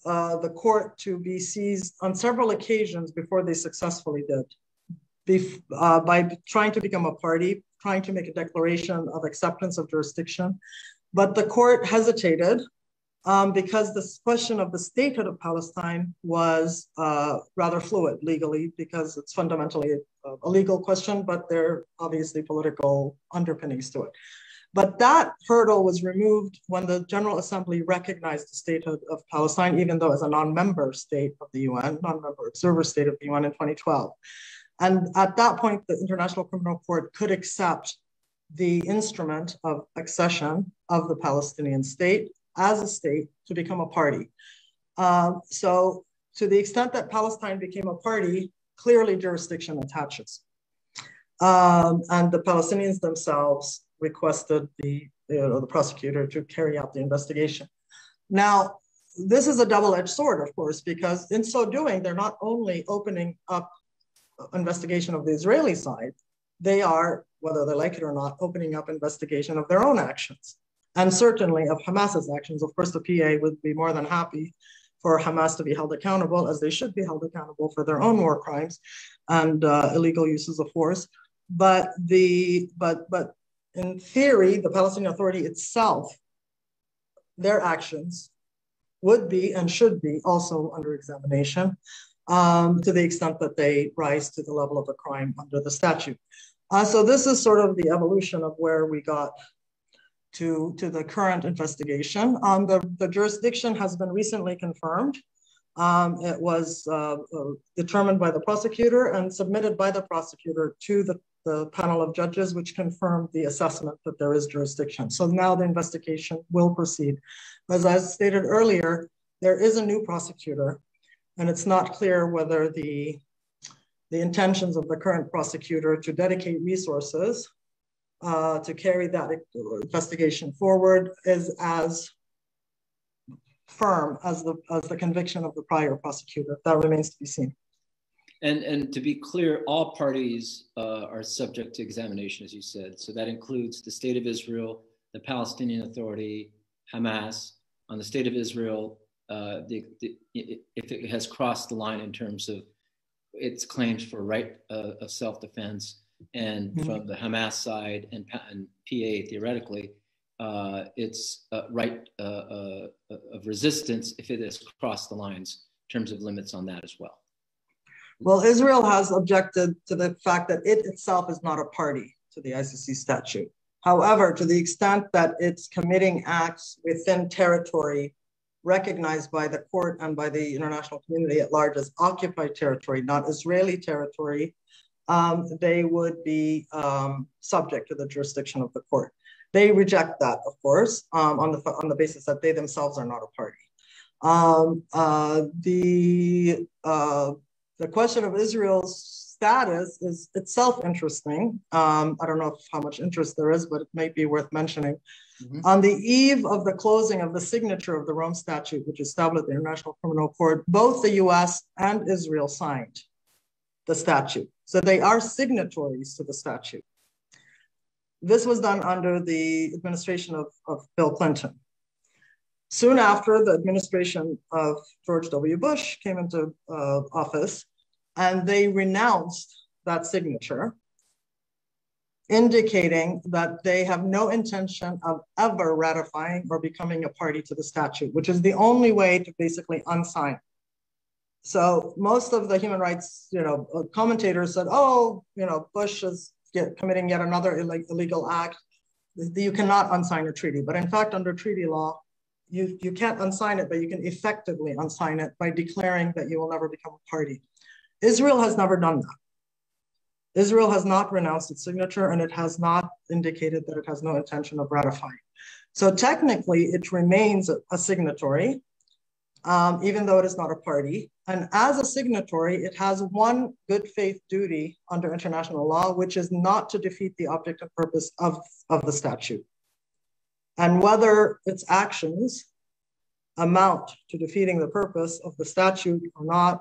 uh, the court to be seized on several occasions before they successfully did. Bef uh, by trying to become a party, trying to make a declaration of acceptance of jurisdiction. But the court hesitated um, because this question of the statehood of Palestine was uh, rather fluid legally because it's fundamentally a, legal question, but there are obviously political underpinnings to it. But that hurdle was removed when the General Assembly recognized the statehood of Palestine, even though as a non-member state of the UN, non-member observer state of the UN in 2012. And at that point, the International Criminal Court could accept the instrument of accession of the Palestinian state as a state to become a party. Um, so to the extent that Palestine became a party, clearly jurisdiction attaches. Um, and the Palestinians themselves requested the, you know, the prosecutor to carry out the investigation. Now, this is a double-edged sword, of course, because in so doing, they're not only opening up investigation of the Israeli side, they are, whether they like it or not, opening up investigation of their own actions. And certainly of Hamas's actions. Of course, the PA would be more than happy for Hamas to be held accountable, as they should be held accountable for their own war crimes and uh, illegal uses of force. But the but but in theory, the Palestinian Authority itself, their actions would be and should be also under examination um, to the extent that they rise to the level of a crime under the statute. Uh, so this is sort of the evolution of where we got to, to the current investigation. Um, the, the jurisdiction has been recently confirmed. Um, it was uh, uh, determined by the prosecutor and submitted by the prosecutor to the, the panel of judges, which confirmed the assessment that there is jurisdiction. So now the investigation will proceed. As I stated earlier, there is a new prosecutor and it's not clear whether the, the intentions of the current prosecutor to dedicate resources uh, to carry that investigation forward is as firm as the, as the conviction of the prior prosecutor. That remains to be seen. And, and to be clear, all parties uh, are subject to examination, as you said. So that includes the State of Israel, the Palestinian Authority, Hamas. On the State of Israel, uh, the, the, if it has crossed the line in terms of its claims for right uh, of self-defense, and mm-hmm. from the Hamas side and, and PA theoretically, uh, its uh, right uh, uh, of resistance if it has crossed the lines in terms of limits on that as well. Well, Israel has objected to the fact that it itself is not a party to the ICC statute. However, to the extent that it's committing acts within territory recognized by the court and by the international community at large as occupied territory, not Israeli territory, um, they would be um, subject to the jurisdiction of the court. They reject that, of course, um, on, the, on the basis that they themselves are not a party. Um, uh, the, uh, the question of Israel's status is itself interesting. Um, I don't know if, how much interest there is, but it may be worth mentioning. Mm-hmm. On the eve of the closing of the signature of the Rome Statute, which established the International Criminal Court, both the US and Israel signed the statute. So they are signatories to the statute. This was done under the administration of, of Bill Clinton. Soon after, the administration of George W. Bush came into uh, office and they renounced that signature indicating that they have no intention of ever ratifying or becoming a party to the statute, which is the only way to basically unsign. So most of the human rights, you know, commentators said, "Oh, you know, Bush is get, committing yet another Ill illegal act. You cannot unsign a treaty." But in fact, under treaty law, you you can't unsign it, but you can effectively unsign it by declaring that you will never become a party. Israel has never done that. Israel has not renounced its signature and it has not indicated that it has no intention of ratifying. So technically, it remains a, a signatory, um, even though it is not a party. And as a signatory, it has one good faith duty under international law, which is not to defeat the object and purpose of, of the statute. And whether its actions amount to defeating the purpose of the statute or not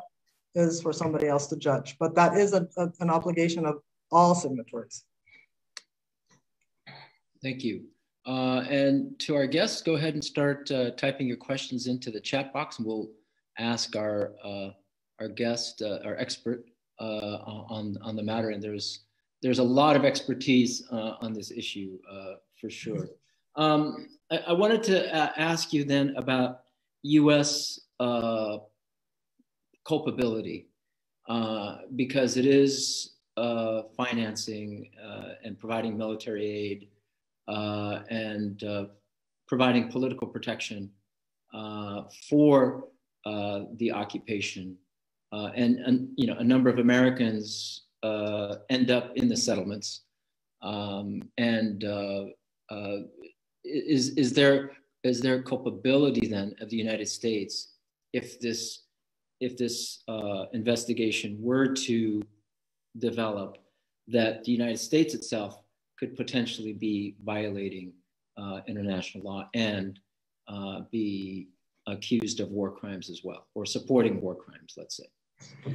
is for somebody else to judge. But that is a, a, an obligation of all signatories. Thank you. Uh, and to our guests, go ahead and start uh, typing your questions into the chat box and we'll ask our uh, our guest, uh, our expert uh, on on the matter, and there's there's a lot of expertise uh, on this issue for sure. Um, I, I, wanted to ask you then about U.S. culpability because it is financing and providing military aid and providing political protection uh, for uh, the occupation. Uh, and, and, you know, a number of Americans uh, end up in the settlements. Um, and uh, uh, is, is, there, is there culpability then of the United States if this, if this investigation were to develop that the United States itself could potentially be violating uh, international law and uh, be accused of war crimes as well, or supporting war crimes, let's say.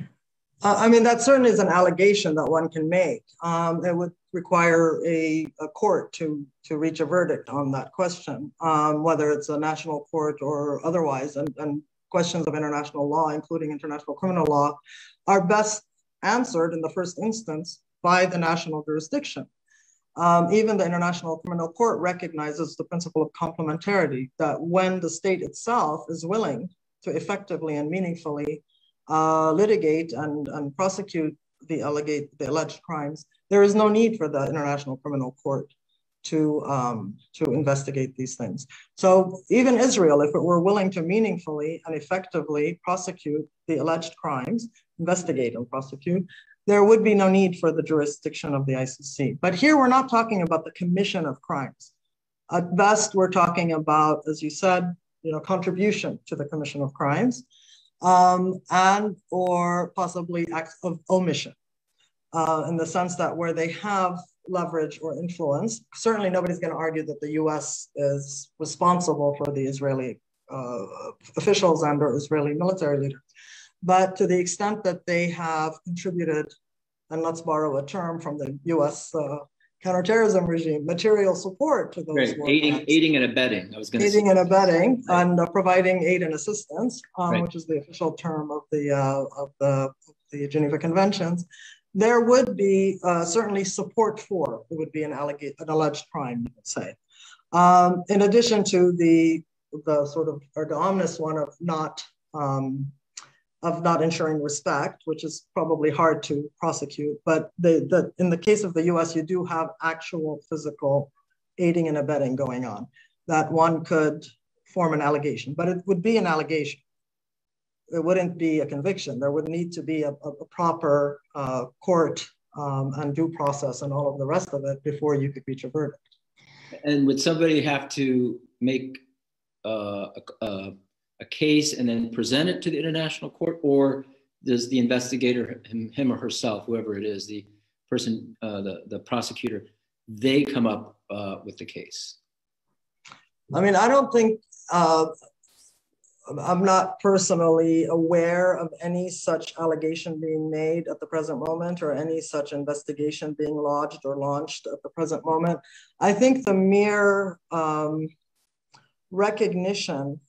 Uh, I mean, that certainly is an allegation that one can make. Um, it would require a, a, court to, to reach a verdict on that question, um, whether it's a national court or otherwise. And, and questions of international law, including international criminal law, are best answered in the first instance by the national jurisdiction. Um, even the International Criminal Court recognizes the principle of complementarity, that when the state itself is willing to effectively and meaningfully uh, litigate and, and prosecute the, allegate, the alleged crimes, there is no need for the International Criminal Court to, um, to investigate these things. So even Israel, if it were willing to meaningfully and effectively prosecute the alleged crimes, investigate and prosecute, there would be no need for the jurisdiction of the ICC. But here we're not talking about the commission of crimes. At best, we're talking about, as you said, you know, contribution to the commission of crimes, um, and or possibly acts of omission, uh, in the sense that where they have leverage or influence, certainly nobody's going to argue that the U.S. is responsible for the Israeli uh, officials and or Israeli military leaders. But to the extent that they have contributed, and let's borrow a term from the US uh, counterterrorism regime, material support to those right. aiding, aiding and abetting. I was going to aiding and abetting right. and uh, providing aid and assistance, um, right. which is the official term of the uh, of the of the Geneva Conventions. There would be uh, certainly support for it would be an, allegate, an alleged crime, you could say. Um, in addition to the the sort of erga omnes one of not um, of not ensuring respect, which is probably hard to prosecute. But the, the, in the case of the US, you do have actual physical aiding and abetting going on that one could form an allegation, but it would be an allegation. It wouldn't be a conviction. There would need to be a, a, proper uh, court um, and due process and all of the rest of it before you could reach a verdict. And would somebody have to make uh, a, a case and then present it to the international court, or does the investigator, him, him or herself, whoever it is, the person, uh, the, the prosecutor, they come up uh, with the case? I mean, I don't think, uh, I'm not personally aware of any such allegation being made at the present moment or any such investigation being lodged or launched at the present moment. I think the mere um, recognition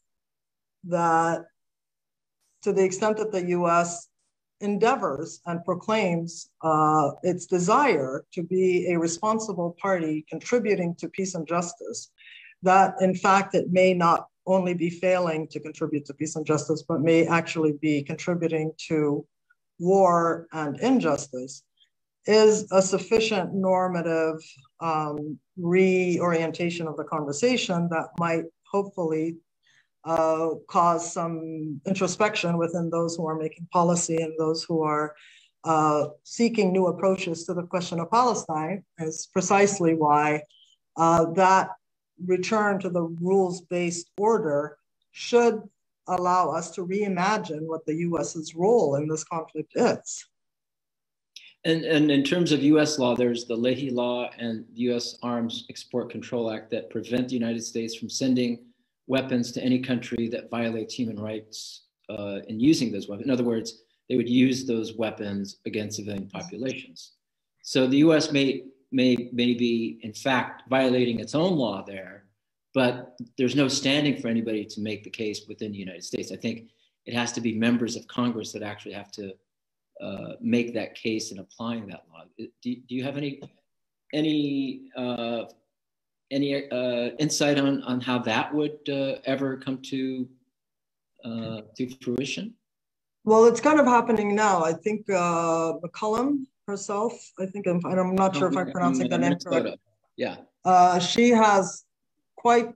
that to the extent that the US endeavors and proclaims uh, its desire to be a responsible party contributing to peace and justice, that in fact it may not only be failing to contribute to peace and justice, but may actually be contributing to war and injustice, is a sufficient normative um, reorientation of the conversation that might hopefully uh, cause some introspection within those who are making policy and those who are uh, seeking new approaches to the question of Palestine is precisely why uh, that return to the rules-based order should allow us to reimagine what the US's role in this conflict is. And, and in terms of US law, there's the Leahy Law and the US Arms Export Control Act that prevent the United States from sending weapons to any country that violates human rights uh, in using those weapons. In other words, they would use those weapons against civilian populations. So the US may, may, may be, in fact, violating its own law there, but there's no standing for anybody to make the case within the United States. I think it has to be members of Congress that actually have to uh, make that case in applying that law. Do, do you have any any uh, any uh, insight on on how that would uh, ever come to uh, to fruition? Well, it's kind of happening now. I think uh, McCollum herself, I think I'm, I'm not sure if I'm pronouncing the name correctly. Yeah. Uh, she has quite,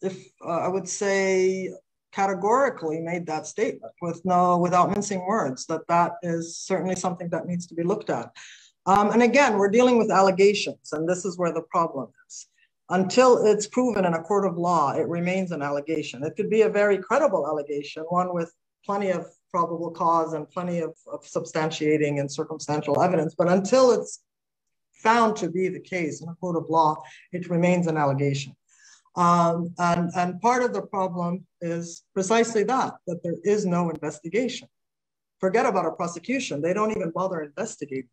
if uh, I would say, categorically made that statement with no, without mincing words, that that is certainly something that needs to be looked at. Um, and again, we're dealing with allegations, and this is where the problem is. Until it's proven in a court of law, it remains an allegation. It could be a very credible allegation, one with plenty of probable cause and plenty of, of substantiating and circumstantial evidence. But until it's found to be the case in a court of law, it remains an allegation. Um, and, and part of the problem is precisely that, that there is no investigation. Forget about a prosecution, they don't even bother investigating.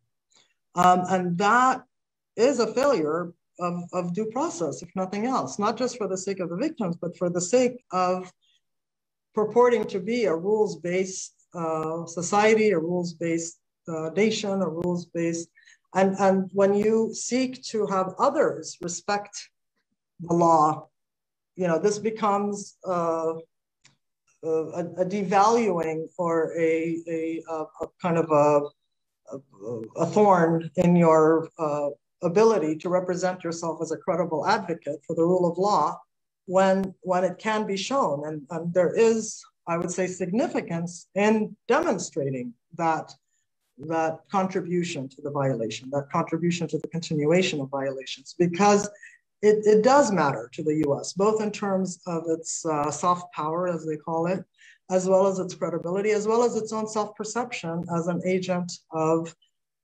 Um, and that is a failure of, of due process, if nothing else, not just for the sake of the victims, but for the sake of purporting to be a rules-based uh, society, a rules-based uh, nation, a rules-based, and, and when you seek to have others respect the law, you know, this becomes uh, a, a, devaluing or a, a, a kind of a, a, thorn in your uh, ability to represent yourself as a credible advocate for the rule of law when, when it can be shown. And, and there is, I would say, significance in demonstrating that, that contribution to the violation, that contribution to the continuation of violations, because it, it does matter to the US, both in terms of its uh, soft power, as they call it, as well as its credibility, as well as its own self perception as an agent of,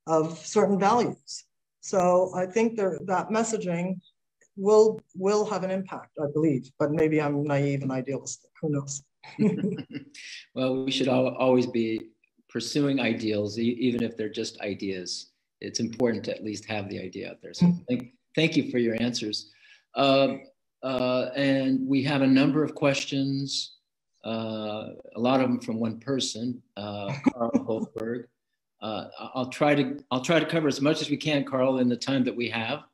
of certain values. So I think there, that messaging will will have an impact, I believe. But maybe I'm naive and idealistic. Who knows? well, we should all, always be pursuing ideals, even if they're just ideas. It's important to at least have the idea out there. So mm-hmm. thank, thank you for your answers. Uh, uh, and we have a number of questions, uh, a lot of them from one person, uh, Carl Hofberg. Uh, I'll try to I'll try to cover as much as we can, Carl, in the time that we have.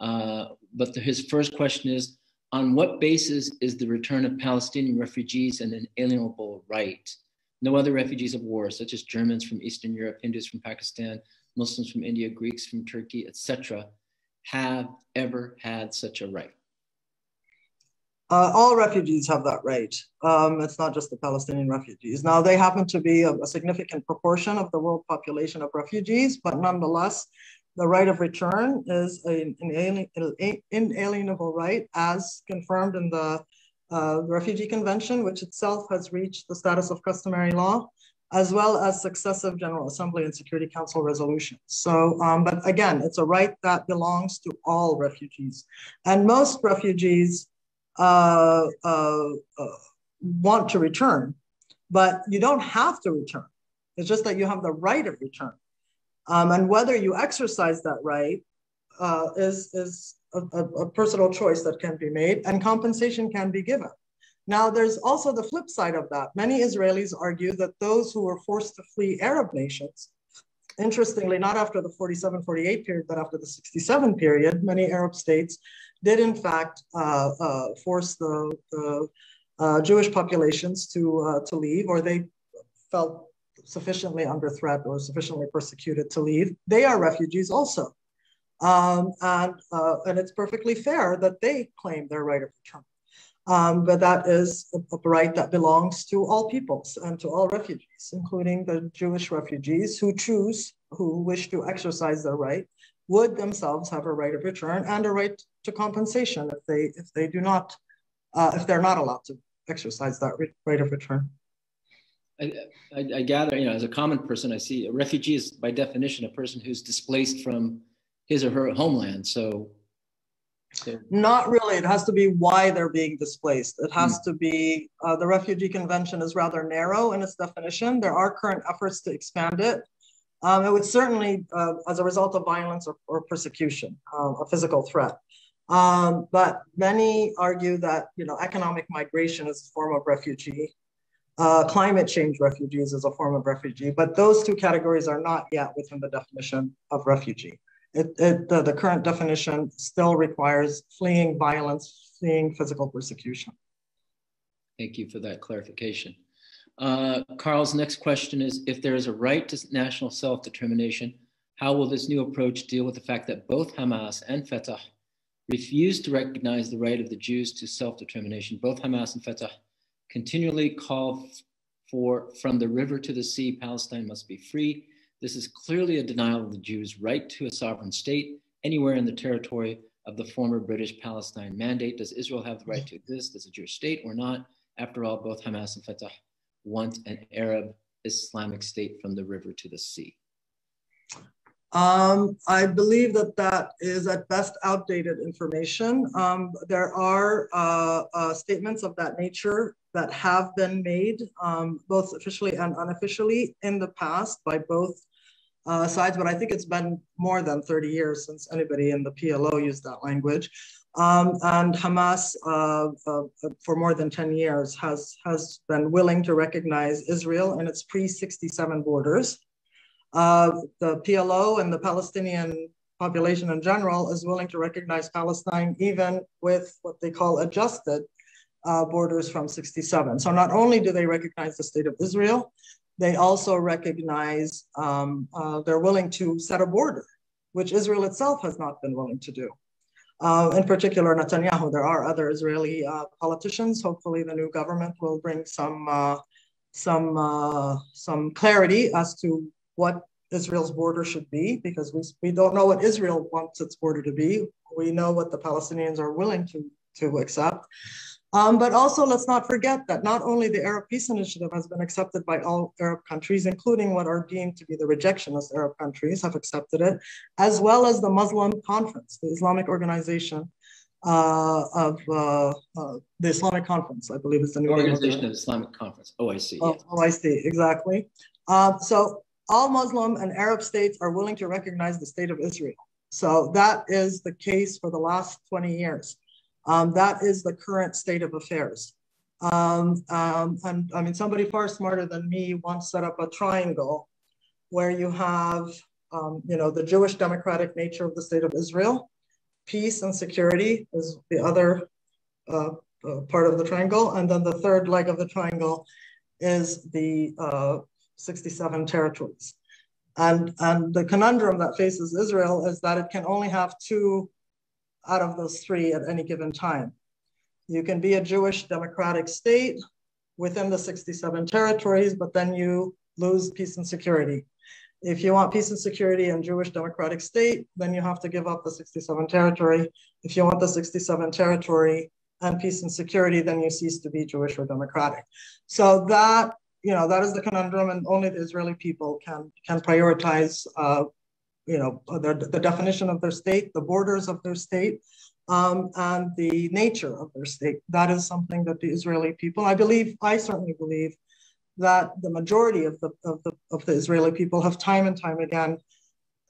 Uh, but the, his first question is, on what basis is the return of Palestinian refugees an inalienable right? No other refugees of war, such as Germans from Eastern Europe, Hindus from Pakistan, Muslims from India, Greeks from Turkey, etc., have ever had such a right. Uh, all refugees have that right. Um, it's not just the Palestinian refugees. Now, they happen to be a, a, significant proportion of the world population of refugees, but nonetheless, the right of return is an inalienable right as confirmed in the uh, Refugee Convention, which itself has reached the status of customary law, as well as successive General Assembly and Security Council resolutions. So, um, but again, it's a right that belongs to all refugees. And most refugees uh, uh, uh want to return, but you don't have to return. It's just that you have the right of return. Um, and whether you exercise that right uh, is, is a, a, personal choice that can be made and compensation can be given. Now, there's also the flip side of that. Many Israelis argue that those who were forced to flee Arab nations, interestingly, not after the 47 48 period, but after the 67 period, many Arab states did in fact uh, uh, force the, the uh, Jewish populations to, to leave, or they felt sufficiently under threat or sufficiently persecuted to leave, they are refugees also. Um, and, uh, and it's perfectly fair that they claim their right of return. Um, but that is a, a, right that belongs to all peoples and to all refugees, including the Jewish refugees who choose, who wish to exercise their right, would themselves have a right of return and a right to compensation if they if they do not, uh, if they're not allowed to exercise that right of return. I, I, I, gather, you know, as a common person, I see a refugee is by definition a person who's displaced from his or her homeland. So, so. not really. It has to be why they're being displaced. It has mm. to be uh, the Refugee Convention is rather narrow in its definition. There are current efforts to expand it. Um, it would certainly, uh, as a result of violence or, or persecution, uh, a physical threat. Um, but many argue that you know economic migration is a form of refugee uh, climate change refugees is a form of refugee, but those two categories are not yet within the definition of refugee. It, it, the, the current definition still requires fleeing violence, fleeing physical persecution. Thank you for that clarification. Uh, Carl's next question is, if there is a right to national self-determination, how will this new approach deal with the fact that both Hamas and Fatah refuse to recognize the right of the Jews to self-determination? Both Hamas and Fatah continually call for from the river to the sea, Palestine must be free. This is clearly a denial of the Jews' right to a sovereign state anywhere in the territory of the former British Palestine mandate. Does Israel have the right to exist as a Jewish state or not? After all, both Hamas and Fatah want an Arab Islamic state from the river to the sea. Um, I believe that that is at best outdated information. Um, there are uh, uh, statements of that nature that have been made, um, both officially and unofficially, in the past by both uh, sides, but I think it's been more than 30 years since anybody in the PLO used that language. Um, and Hamas, uh, uh, for more than 10 years, has, has been willing to recognize Israel and its pre 67 borders. Uh, the PLO and the Palestinian population in general is willing to recognize Palestine even with what they call adjusted uh, borders from 67. So not only do they recognize the state of Israel, they also recognize um, uh, they're willing to set a border, which Israel itself has not been willing to do. Uh, in particular, Netanyahu. There are other Israeli uh, politicians. Hopefully, the new government will bring some uh, some uh, some clarity as to what Israel's border should be, because we, we don't know what Israel wants its border to be. We know what the Palestinians are willing to, to accept. Um, but also, let's not forget that not only the Arab Peace Initiative has been accepted by all Arab countries, including what are deemed to be the rejectionist Arab countries, have accepted it, as well as the Muslim Conference, the Islamic organization uh, of uh, uh, the Islamic Conference, I believe is the new Organization of Islamic Conference, OIC. Oh, yes. OIC, exactly. Uh, so all Muslim and Arab states are willing to recognize the state of Israel. So that is the case for the last 20 years. Um, that is the current state of affairs. Um, um, and I mean, somebody far smarter than me once set up a triangle where you have, um, you know, the Jewish democratic nature of the state of Israel, peace and security is the other uh, uh, part of the triangle, and then the third leg of the triangle is the uh, 67 territories. And, and the conundrum that faces Israel is that it can only have two out of those three at any given time. You can be a Jewish democratic state within the 67 territories, but then you lose peace and security. If you want peace and security and Jewish democratic state, then you have to give up the 67 territory. If you want the 67 territory and peace and security, then you cease to be Jewish or democratic. So that you know that is the conundrum, and only the Israeli people can can prioritize uh, you know, the, the definition of their state, the borders of their state, um, and the nature of their state. That is something that the Israeli people, I believe, I certainly believe, that the majority of the, of the, of the Israeli people have time and time again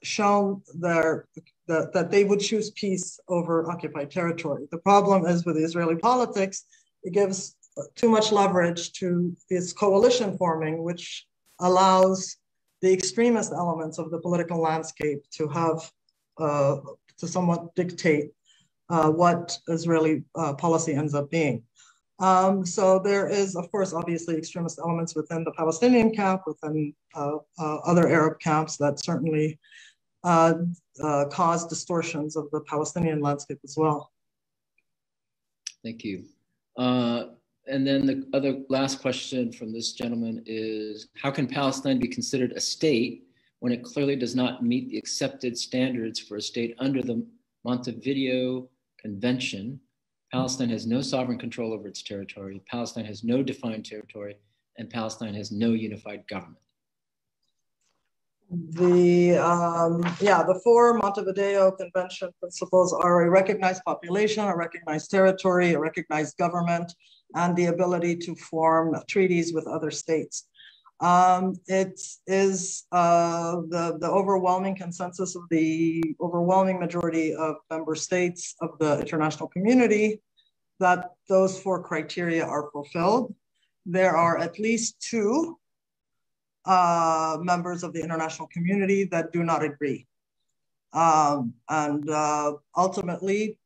shown their, the, that they would choose peace over occupied territory. The problem is with Israeli politics, it gives too much leverage to this coalition forming, which allows the extremist elements of the political landscape to have uh, to somewhat dictate uh, what Israeli uh, policy ends up being. Um, so there is, of course, obviously extremist elements within the Palestinian camp, within uh, uh, other Arab camps that certainly uh, cause distortions of the Palestinian landscape as well. Thank you and then the other last question from this gentleman is how can Palestine be considered a state when it clearly does not meet the accepted standards for a state under the Montevideo Convention? Palestine has no sovereign control over its territory. Palestine has no defined territory, and Palestine has no unified government. The um, yeah, the four Montevideo Convention principles are a recognized population, a recognized territory, a recognized government, and the ability to form treaties with other states. Um, it is uh, the, the overwhelming consensus of the overwhelming majority of member states of the international community that those four criteria are fulfilled. there are at least two uh, members of the international community that do not agree. Um, and uh, ultimately,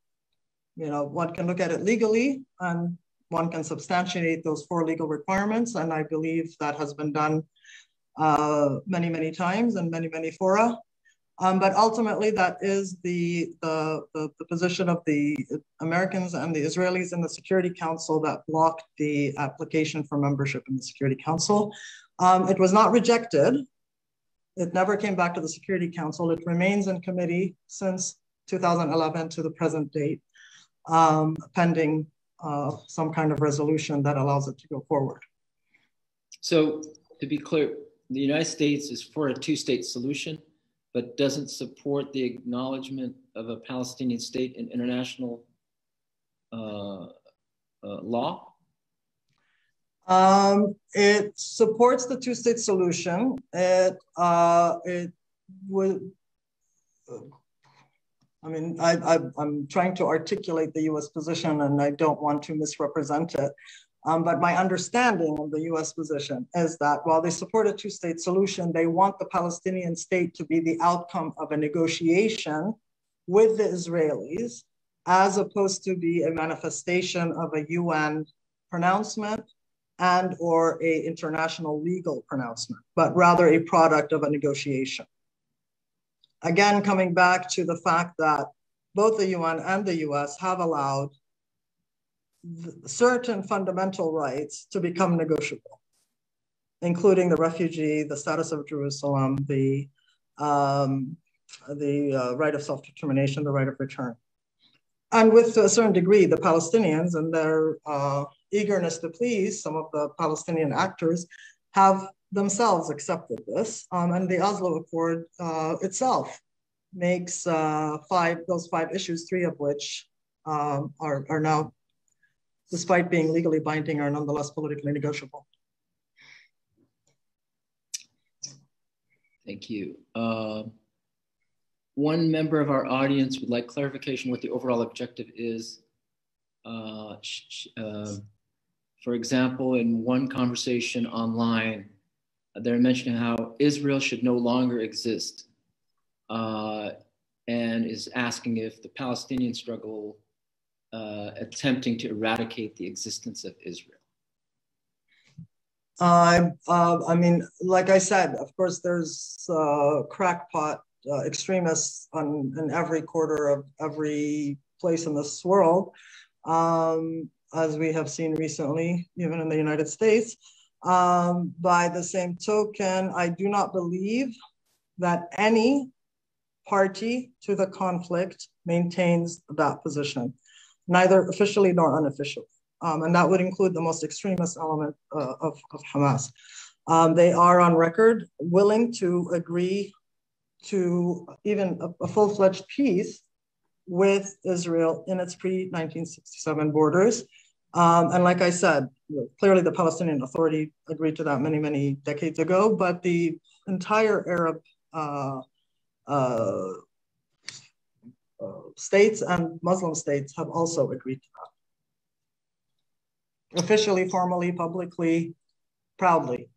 you know, one can look at it legally and one can substantiate those four legal requirements. And I believe that has been done uh, many, many times and many, many fora. Um, but ultimately, that is the, the, the, the, position of the Americans and the Israelis in the Security Council that blocked the application for membership in the Security Council. Um, it was not rejected. It never came back to the Security Council. It remains in committee since 2011 to the present date, um, pending uh, some kind of resolution that allows it to go forward. So, to be clear, the United States is for a two state solution, but doesn't support the acknowledgement of a Palestinian state in international uh, uh, law? Um, it supports the two-state solution. It uh, it would. I mean, I, I, am trying to articulate the U.S. position, and I don't want to misrepresent it. Um, but my understanding of the US position is that while they support a two state solution, they want the Palestinian state to be the outcome of a negotiation with the Israelis, as opposed to be a manifestation of a UN pronouncement and or a international legal pronouncement, but rather a product of a negotiation. Again, coming back to the fact that both the UN and the US have allowed certain fundamental rights to become negotiable, including the refugee, the status of Jerusalem, the, um, the uh, right of self-determination, the right of return. And with a certain degree, the Palestinians and their uh, eagerness to please some of the Palestinian actors have themselves accepted this. Um, and the Oslo Accord uh, itself makes uh, five, those five issues, three of which um, are, are now despite being legally binding, are nonetheless politically negotiable. Thank you. Uh, one member of our audience would like clarification what the overall objective is. Uh, uh, for example, in one conversation online, they're mentioning how Israel should no longer exist uh, and is asking if the Palestinian struggle uh, attempting to eradicate the existence of Israel? Uh, I mean, like I said, of course, there's uh, crackpot uh, extremists on, in every quarter of every place in this world, um, as we have seen recently, even in the United States. Um, by the same token, I do not believe that any party to the conflict maintains that position neither officially nor unofficially. Um, and that would include the most extremist element uh, of, of Hamas. Um, they are on record willing to agree to even a, a full fledged peace with Israel in its pre 1967 borders. Um, and like I said, clearly the Palestinian Authority agreed to that many, many decades ago, but the entire Arab uh, uh, states and Muslim states have also agreed to that. Officially, formally, publicly, proudly.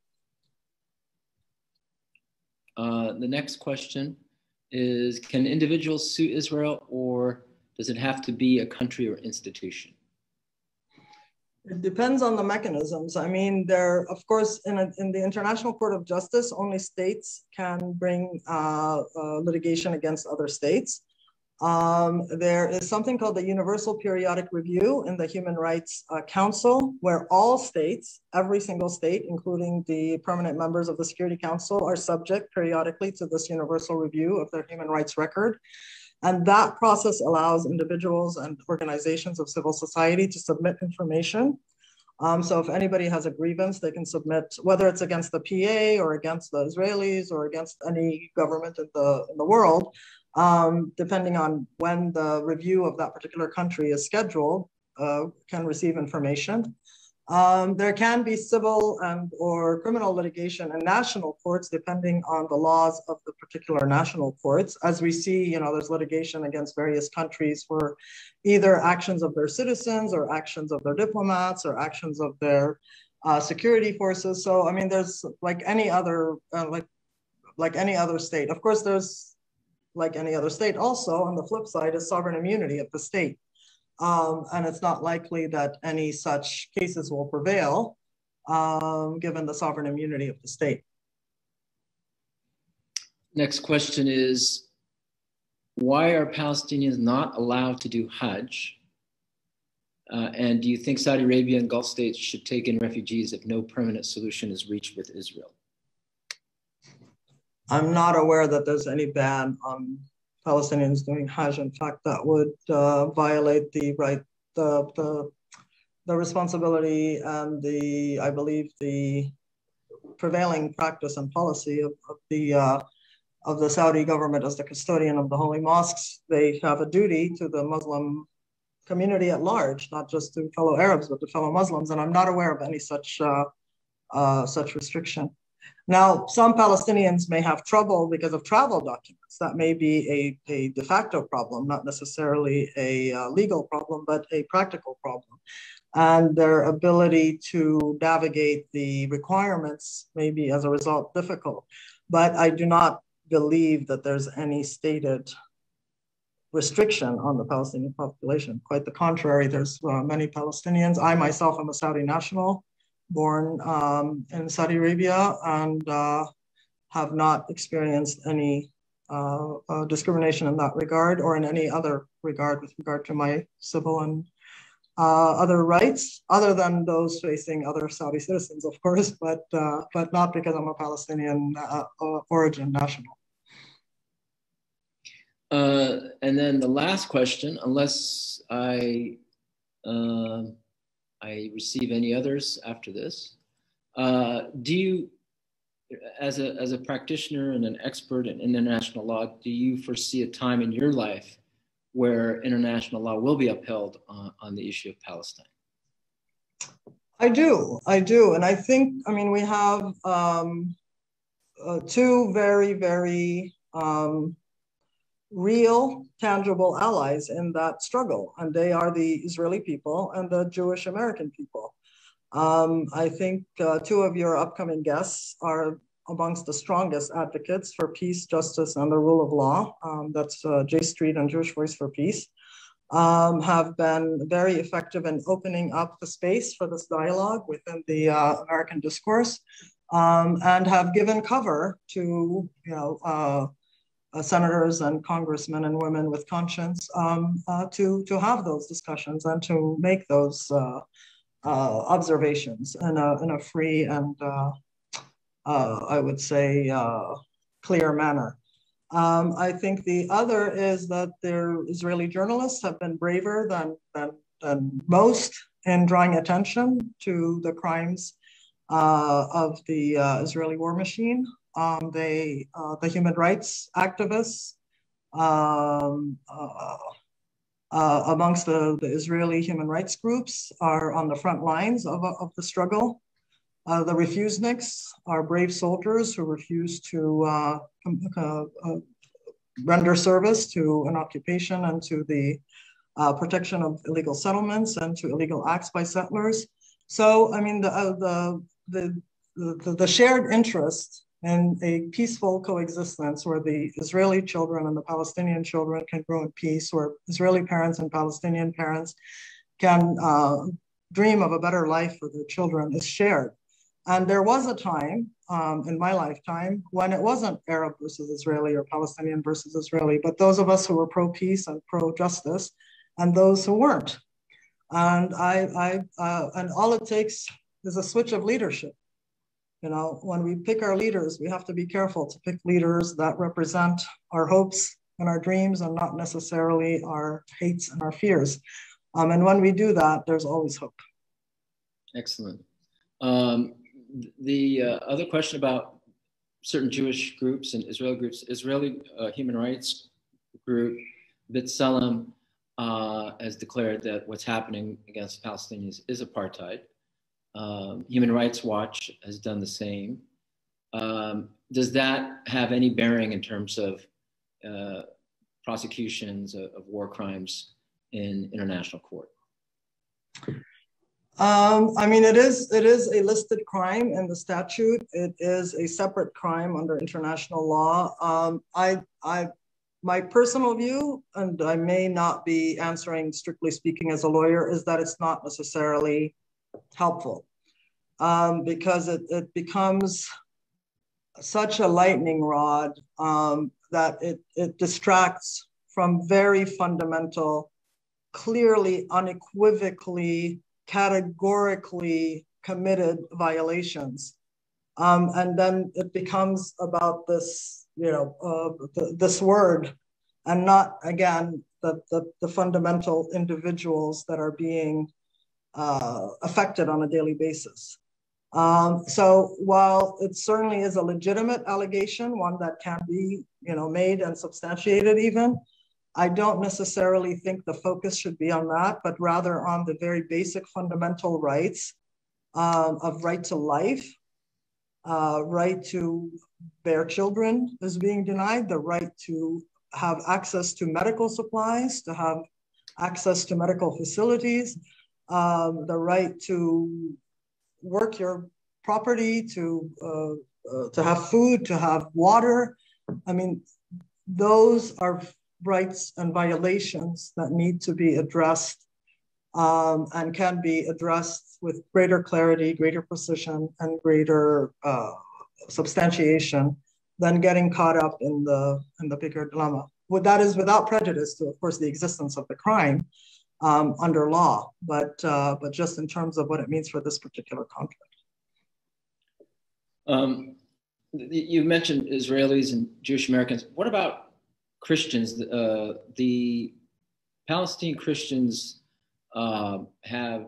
Uh, the next question is Can individuals sue Israel or does it have to be a country or institution? It depends on the mechanisms. I mean, there, of course, in, a, in the International Court of Justice, only states can bring uh, uh, litigation against other states. Um, there is something called the Universal Periodic Review in the Human Rights uh, Council, where all states, every single state, including the permanent members of the Security Council, are subject periodically to this universal review of their human rights record. And that process allows individuals and organizations of civil society to submit information. Um, so if anybody has a grievance, they can submit, whether it's against the PA or against the Israelis or against any government in the, in the world, um, depending on when the review of that particular country is scheduled, uh, can receive information. Um, there can be civil and or criminal litigation in national courts, depending on the laws of the particular national courts. As we see, you know, there's litigation against various countries for either actions of their citizens or actions of their diplomats or actions of their uh, security forces. So I mean, there's like any other uh, like like any other state. Of course, there's like any other state. Also, on the flip side, is sovereign immunity of the state, um, and it's not likely that any such cases will prevail, um, given the sovereign immunity of the state. Next question is, why are Palestinians not allowed to do Hajj? Uh, and do you think Saudi Arabia and Gulf states should take in refugees if no permanent solution is reached with Israel? I'm not aware that there's any ban on Palestinians doing Hajj. In fact, that would uh, violate the right, the, the, the responsibility and the, I believe, the prevailing practice and policy of, of the uh, of the Saudi government as the custodian of the holy mosques. They have a duty to the Muslim community at large, not just to fellow Arabs, but to fellow Muslims. And I'm not aware of any such, uh, uh, such restriction. Now, some Palestinians may have trouble because of travel documents. That may be a, a de facto problem, not necessarily a uh, legal problem, but a practical problem. And their ability to navigate the requirements may be, as a result, difficult. But I do not believe that there's any stated restriction on the Palestinian population. Quite the contrary, there's uh, many Palestinians. I myself am a Saudi national, born um, in Saudi Arabia, and uh, have not experienced any uh, uh, discrimination in that regard or in any other regard with regard to my civil and uh, other rights, other than those facing other Saudi citizens, of course, but uh, but not because I'm a Palestinian uh, origin national. And then the last question, unless I I receive any others after this, uh, do you, as a as a practitioner and an expert in international law, do you foresee a time in your life where international law will be upheld on, on the issue of Palestine? I do, I do, and I think I mean we have um, uh, two very very um, real, tangible allies in that struggle, and they are the Israeli people and the Jewish American people. Um, I think uh, two of your upcoming guests are amongst the strongest advocates for peace, justice, and the rule of law. Um, that's uh, J Street and Jewish Voice for Peace. Um, have been very effective in opening up the space for this dialogue within the uh, American discourse um, and have given cover to you know uh, senators and congressmen and women with conscience um, uh, to, to have those discussions and to make those uh, uh observations in a, in a free and, uh, uh, I would say, clear manner. Um, I think the other is that their Israeli journalists have been braver than, than, than most in drawing attention to the crimes of the Israeli war machine um, they, uh, the human rights activists um, uh, uh, amongst the, the, Israeli human rights groups are on the front lines of, of the struggle. Uh, the refuseniks are brave soldiers who refuse to uh, uh, render service to an occupation and to the protection of illegal settlements and to illegal acts by settlers. So, I mean, the, the, the, the, the shared interest and a peaceful coexistence where the Israeli children and the Palestinian children can grow in peace, where Israeli parents and Palestinian parents can uh, dream of a better life for their children is shared. And there was a time um, in my lifetime when it wasn't Arab versus Israeli or Palestinian versus Israeli, but those of us who were pro peace and pro justice, and those who weren't. And I, I uh, and all it takes is a switch of leadership you know, when we pick our leaders, we have to be careful to pick leaders that represent our hopes and our dreams and not necessarily our hates and our fears. Um, and when we do that, there's always hope. Excellent. Um, the uh, other question about certain Jewish groups and Israeli groups, Israeli uh, human rights group, B'Tselem, uh, has declared that what's happening against Palestinians is apartheid. Um, Human Rights Watch has done the same. Um, does that have any bearing in terms of uh, prosecutions of, of, war crimes in international court? Um, I mean, it is it is a listed crime in the statute. It is a separate crime under international law. Um, I I my personal view, and I may not be answering strictly speaking as a lawyer, is that it's not necessarily helpful um, because it, it becomes such a lightning rod um, that it, it distracts from very fundamental, clearly, unequivocally, categorically committed violations. Um, and then it becomes about this, you know, uh, th this word, and not again the, the, the fundamental individuals that are being uh, affected on a daily basis. Um, so while it certainly is a legitimate allegation, one that can be, you know, made and substantiated even, I don't necessarily think the focus should be on that, but rather on the very basic fundamental rights um, of right to life, uh, right to bear children is being denied, the right to have access to medical supplies, to have access to medical facilities, um, the right to work your property, to uh, uh, to have food, to have water. I mean, those are rights and violations that need to be addressed um, and can be addressed with greater clarity, greater precision, and greater uh, substantiation than getting caught up in the in the bigger dilemma. Well, that is without prejudice to, of course, the existence of the crime, um, under law, but, uh, but just in terms of what it means for this particular conflict. Um, you mentioned Israelis and Jewish Americans. What about Christians? Uh, the Palestinian Christians uh, have,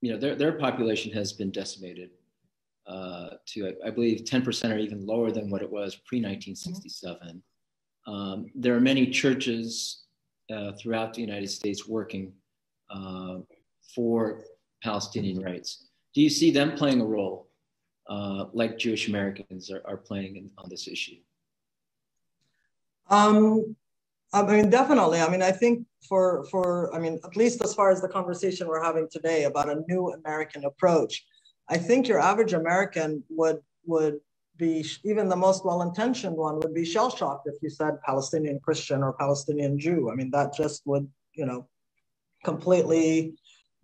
you know, their, their population has been decimated uh, to, I, I, believe, 10% or even lower than what it was pre 1967. Um, there are many churches uh, throughout the United States working uh, for Palestinian rights. Do you see them playing a role uh, like Jewish Americans are, are playing in, on this issue? Um, I mean, definitely. I mean, I think for for I mean, at least as far as the conversation we're having today about a new American approach, I think your average American would would be even the most well-intentioned one would be shell-shocked if you said Palestinian Christian or Palestinian Jew. I mean, that just would, you know, completely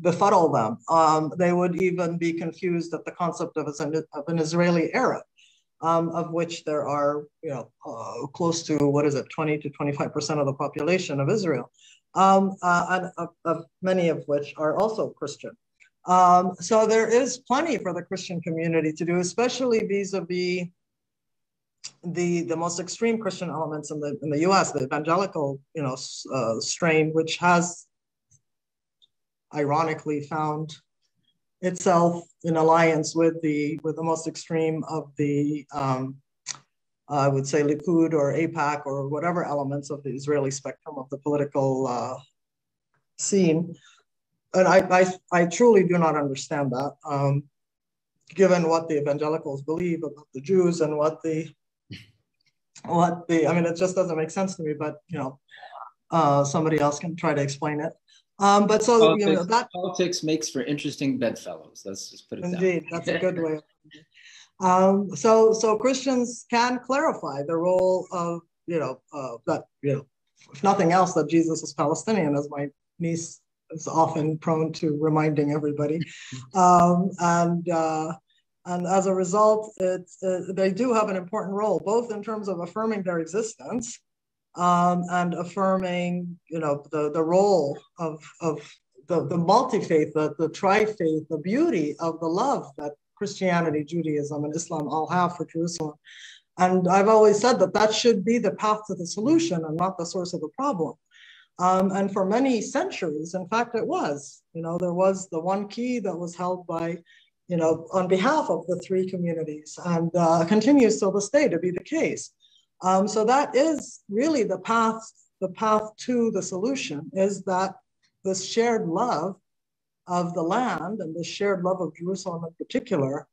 befuddle them. Um, they would even be confused at the concept of, an, of an Israeli Arab, um, of which there are, you know, uh, close to what is it, 20 to 25 percent of the population of Israel, um, uh, and of, of many of which are also Christian. Um, so there is plenty for the Christian community to do, especially vis-a-vis the the most extreme Christian elements in the in the U.S., the evangelical you know uh, strain, which has ironically found itself in alliance with the with the most extreme of the um, I would say Likud or AIPAC or whatever elements of the Israeli spectrum of the political uh, scene and I, I, I truly do not understand that, um, given what the evangelicals believe about the Jews and what the, what the, I mean, it just doesn't make sense to me, but, you know, uh, somebody else can try to explain it. Um, but so, politics, you know, that politics makes for interesting bedfellows. Let's just put it Indeed, that's a good way. Um, so, so Christians can clarify the role of, you know, uh, that, you know, if nothing else, that Jesus is Palestinian, as my niece is often prone to reminding everybody. Um, and, uh, and as a result, it's, uh, they do have an important role, both in terms of affirming their existence um, and affirming, you know, the, the role of, of the, the multi-faith, the, the tri-faith, the beauty of the love that Christianity, Judaism, and Islam all have for Jerusalem. And I've always said that that should be the path to the solution and not the source of the problem. Um, and for many centuries, in fact, it was. You know, there was the one key that was held by, you know, on behalf of the three communities and uh, continues till this day to be the case. Um, so that is really the path, the path to the solution is that this shared love of the land and the shared love of Jerusalem in particular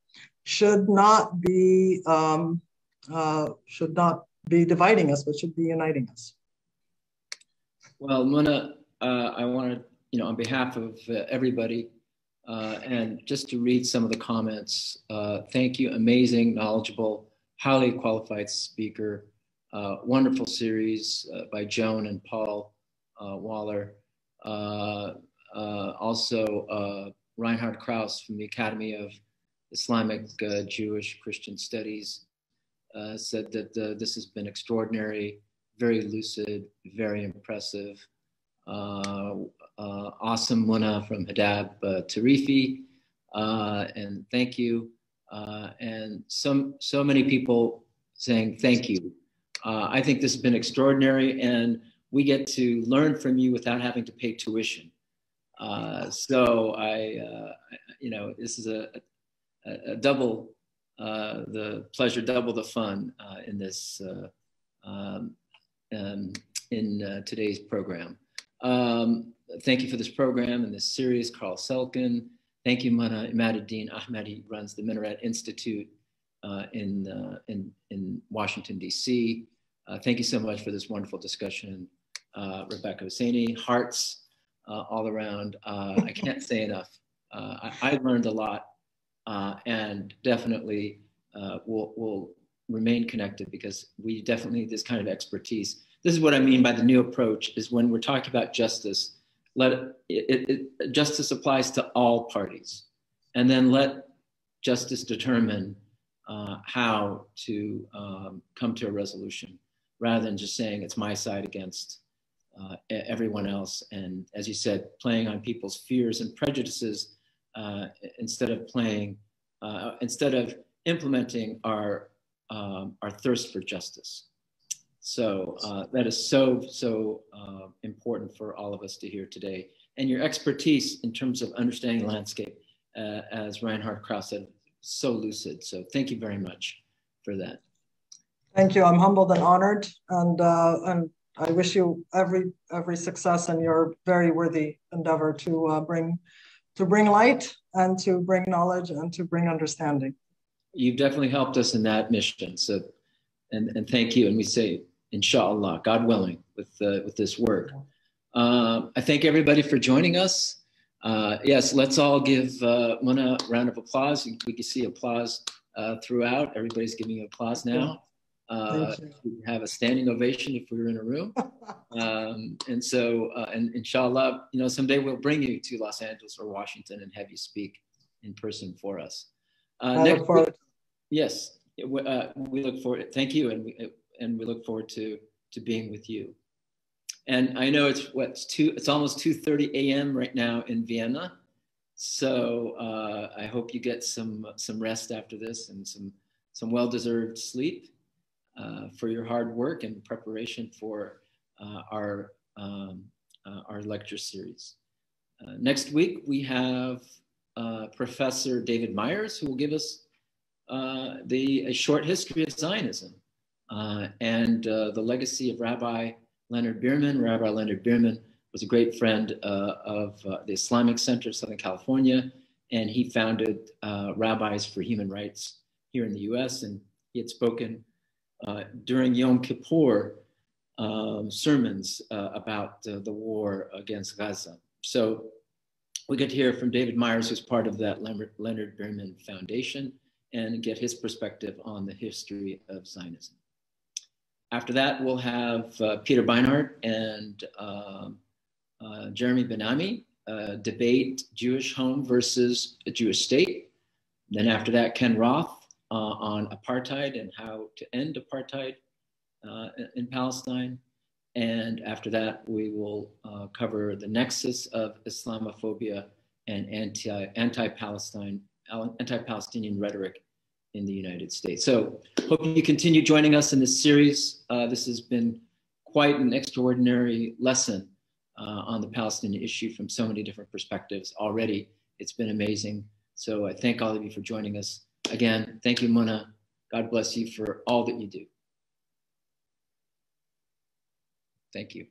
should not be um, uh, should not be dividing us, but should be uniting us. Well, Mona, uh, I want to, you know, on behalf of uh, everybody Uh, and just to read some of the comments, uh, thank you, amazing, knowledgeable, highly qualified speaker, uh, wonderful series uh, by Joan and Paul Waller. Also, Reinhard Krauss from the Academy of Islamic Jewish Christian Studies said that this has been extraordinary, very lucid, very impressive. Uh, uh, awesome Mona from Hadab uh, Tarifi, and thank you. and some, so many people saying thank you. I think this has been extraordinary, and we get to learn from you without having to pay tuition. Uh, so I, uh, you know, this is a, a, a double, uh, the pleasure, double the fun in this, um, um, in today's program. Um, thank you for this program and this series, Carl Selkin. Thank you, Mona Imad-ad-Dean Ahmad. He runs the Minaret Institute uh, in, uh, in, in Washington, D.C. Uh, thank you so much for this wonderful discussion. Uh, Rebecca Hosseini, hearts uh, all around. Uh, I can't say enough. I, I, learned a lot and definitely will will remain connected because we definitely need this kind of expertise this is what I mean by the new approach is when we're talking about justice, let it, it, it, justice applies to all parties and then let justice determine uh, how to um, come to a resolution rather than just saying it's my side against uh, everyone else. And as you said, playing on people's fears and prejudices uh, instead of playing, uh, instead of implementing our, um, our thirst for justice. So uh, that is so, so uh, important for all of us to hear today. And your expertise in terms of understanding landscape, uh, as Reinhard Krauss said, so lucid. So thank you very much for that. Thank you. I'm humbled and honored, and uh, and I wish you every every success in your very worthy endeavor to uh, bring to bring light and to bring knowledge and to bring understanding. You've definitely helped us in that mission. So, and and thank you. And we say inshallah, God willing, with, uh, with this work. Uh, I thank everybody for joining us. Uh, yes, let's all give uh, Mona a round of applause. We can see applause uh, throughout. Everybody's giving applause now. Uh, we have a standing ovation if we were in a room. Um, and so, uh, and inshallah, you know, someday we'll bring you to Los Angeles or Washington and have you speak in person for us. Uh, next, week, yes, uh, we look forward. Thank you, and we, and we look forward to to being with you. And I know it's what it's two. It's almost two thirty a.m. right now in Vienna. So uh, I hope you get some some rest after this and some some well deserved sleep uh, for your hard work and preparation for uh, our um, uh, our lecture series. Uh, next week we have uh, Professor David Myers who will give us the a short history of Zionism. Uh, and uh, the legacy of Rabbi Leonard Beerman. Rabbi Leonard Beerman was a great friend uh, of uh, the Islamic Center of Southern California, and he founded uh, Rabbis for Human Rights here in the US. And he had spoken uh, during Yom Kippur um, sermons about the war against Gaza. So we get to hear from David Myers, who's part of that Leonard Beerman Foundation, and get his perspective on the history of Zionism. After that, we'll have uh, Peter Beinart and uh, uh, Jeremy Ben-Ami uh, debate Jewish home versus a Jewish state. Then after that, Ken Roth uh, on apartheid and how to end apartheid uh, in Palestine. And after that, we will cover the nexus of Islamophobia and anti, anti-Palestine, anti-Palestinian rhetoric in the United States. So hope you continue joining us in this series. Uh, this has been quite an extraordinary lesson uh, on the Palestinian issue from so many different perspectives already. It's been amazing. So I thank all of you for joining us. Again, thank you, Mona. God bless you for all that you do. Thank you.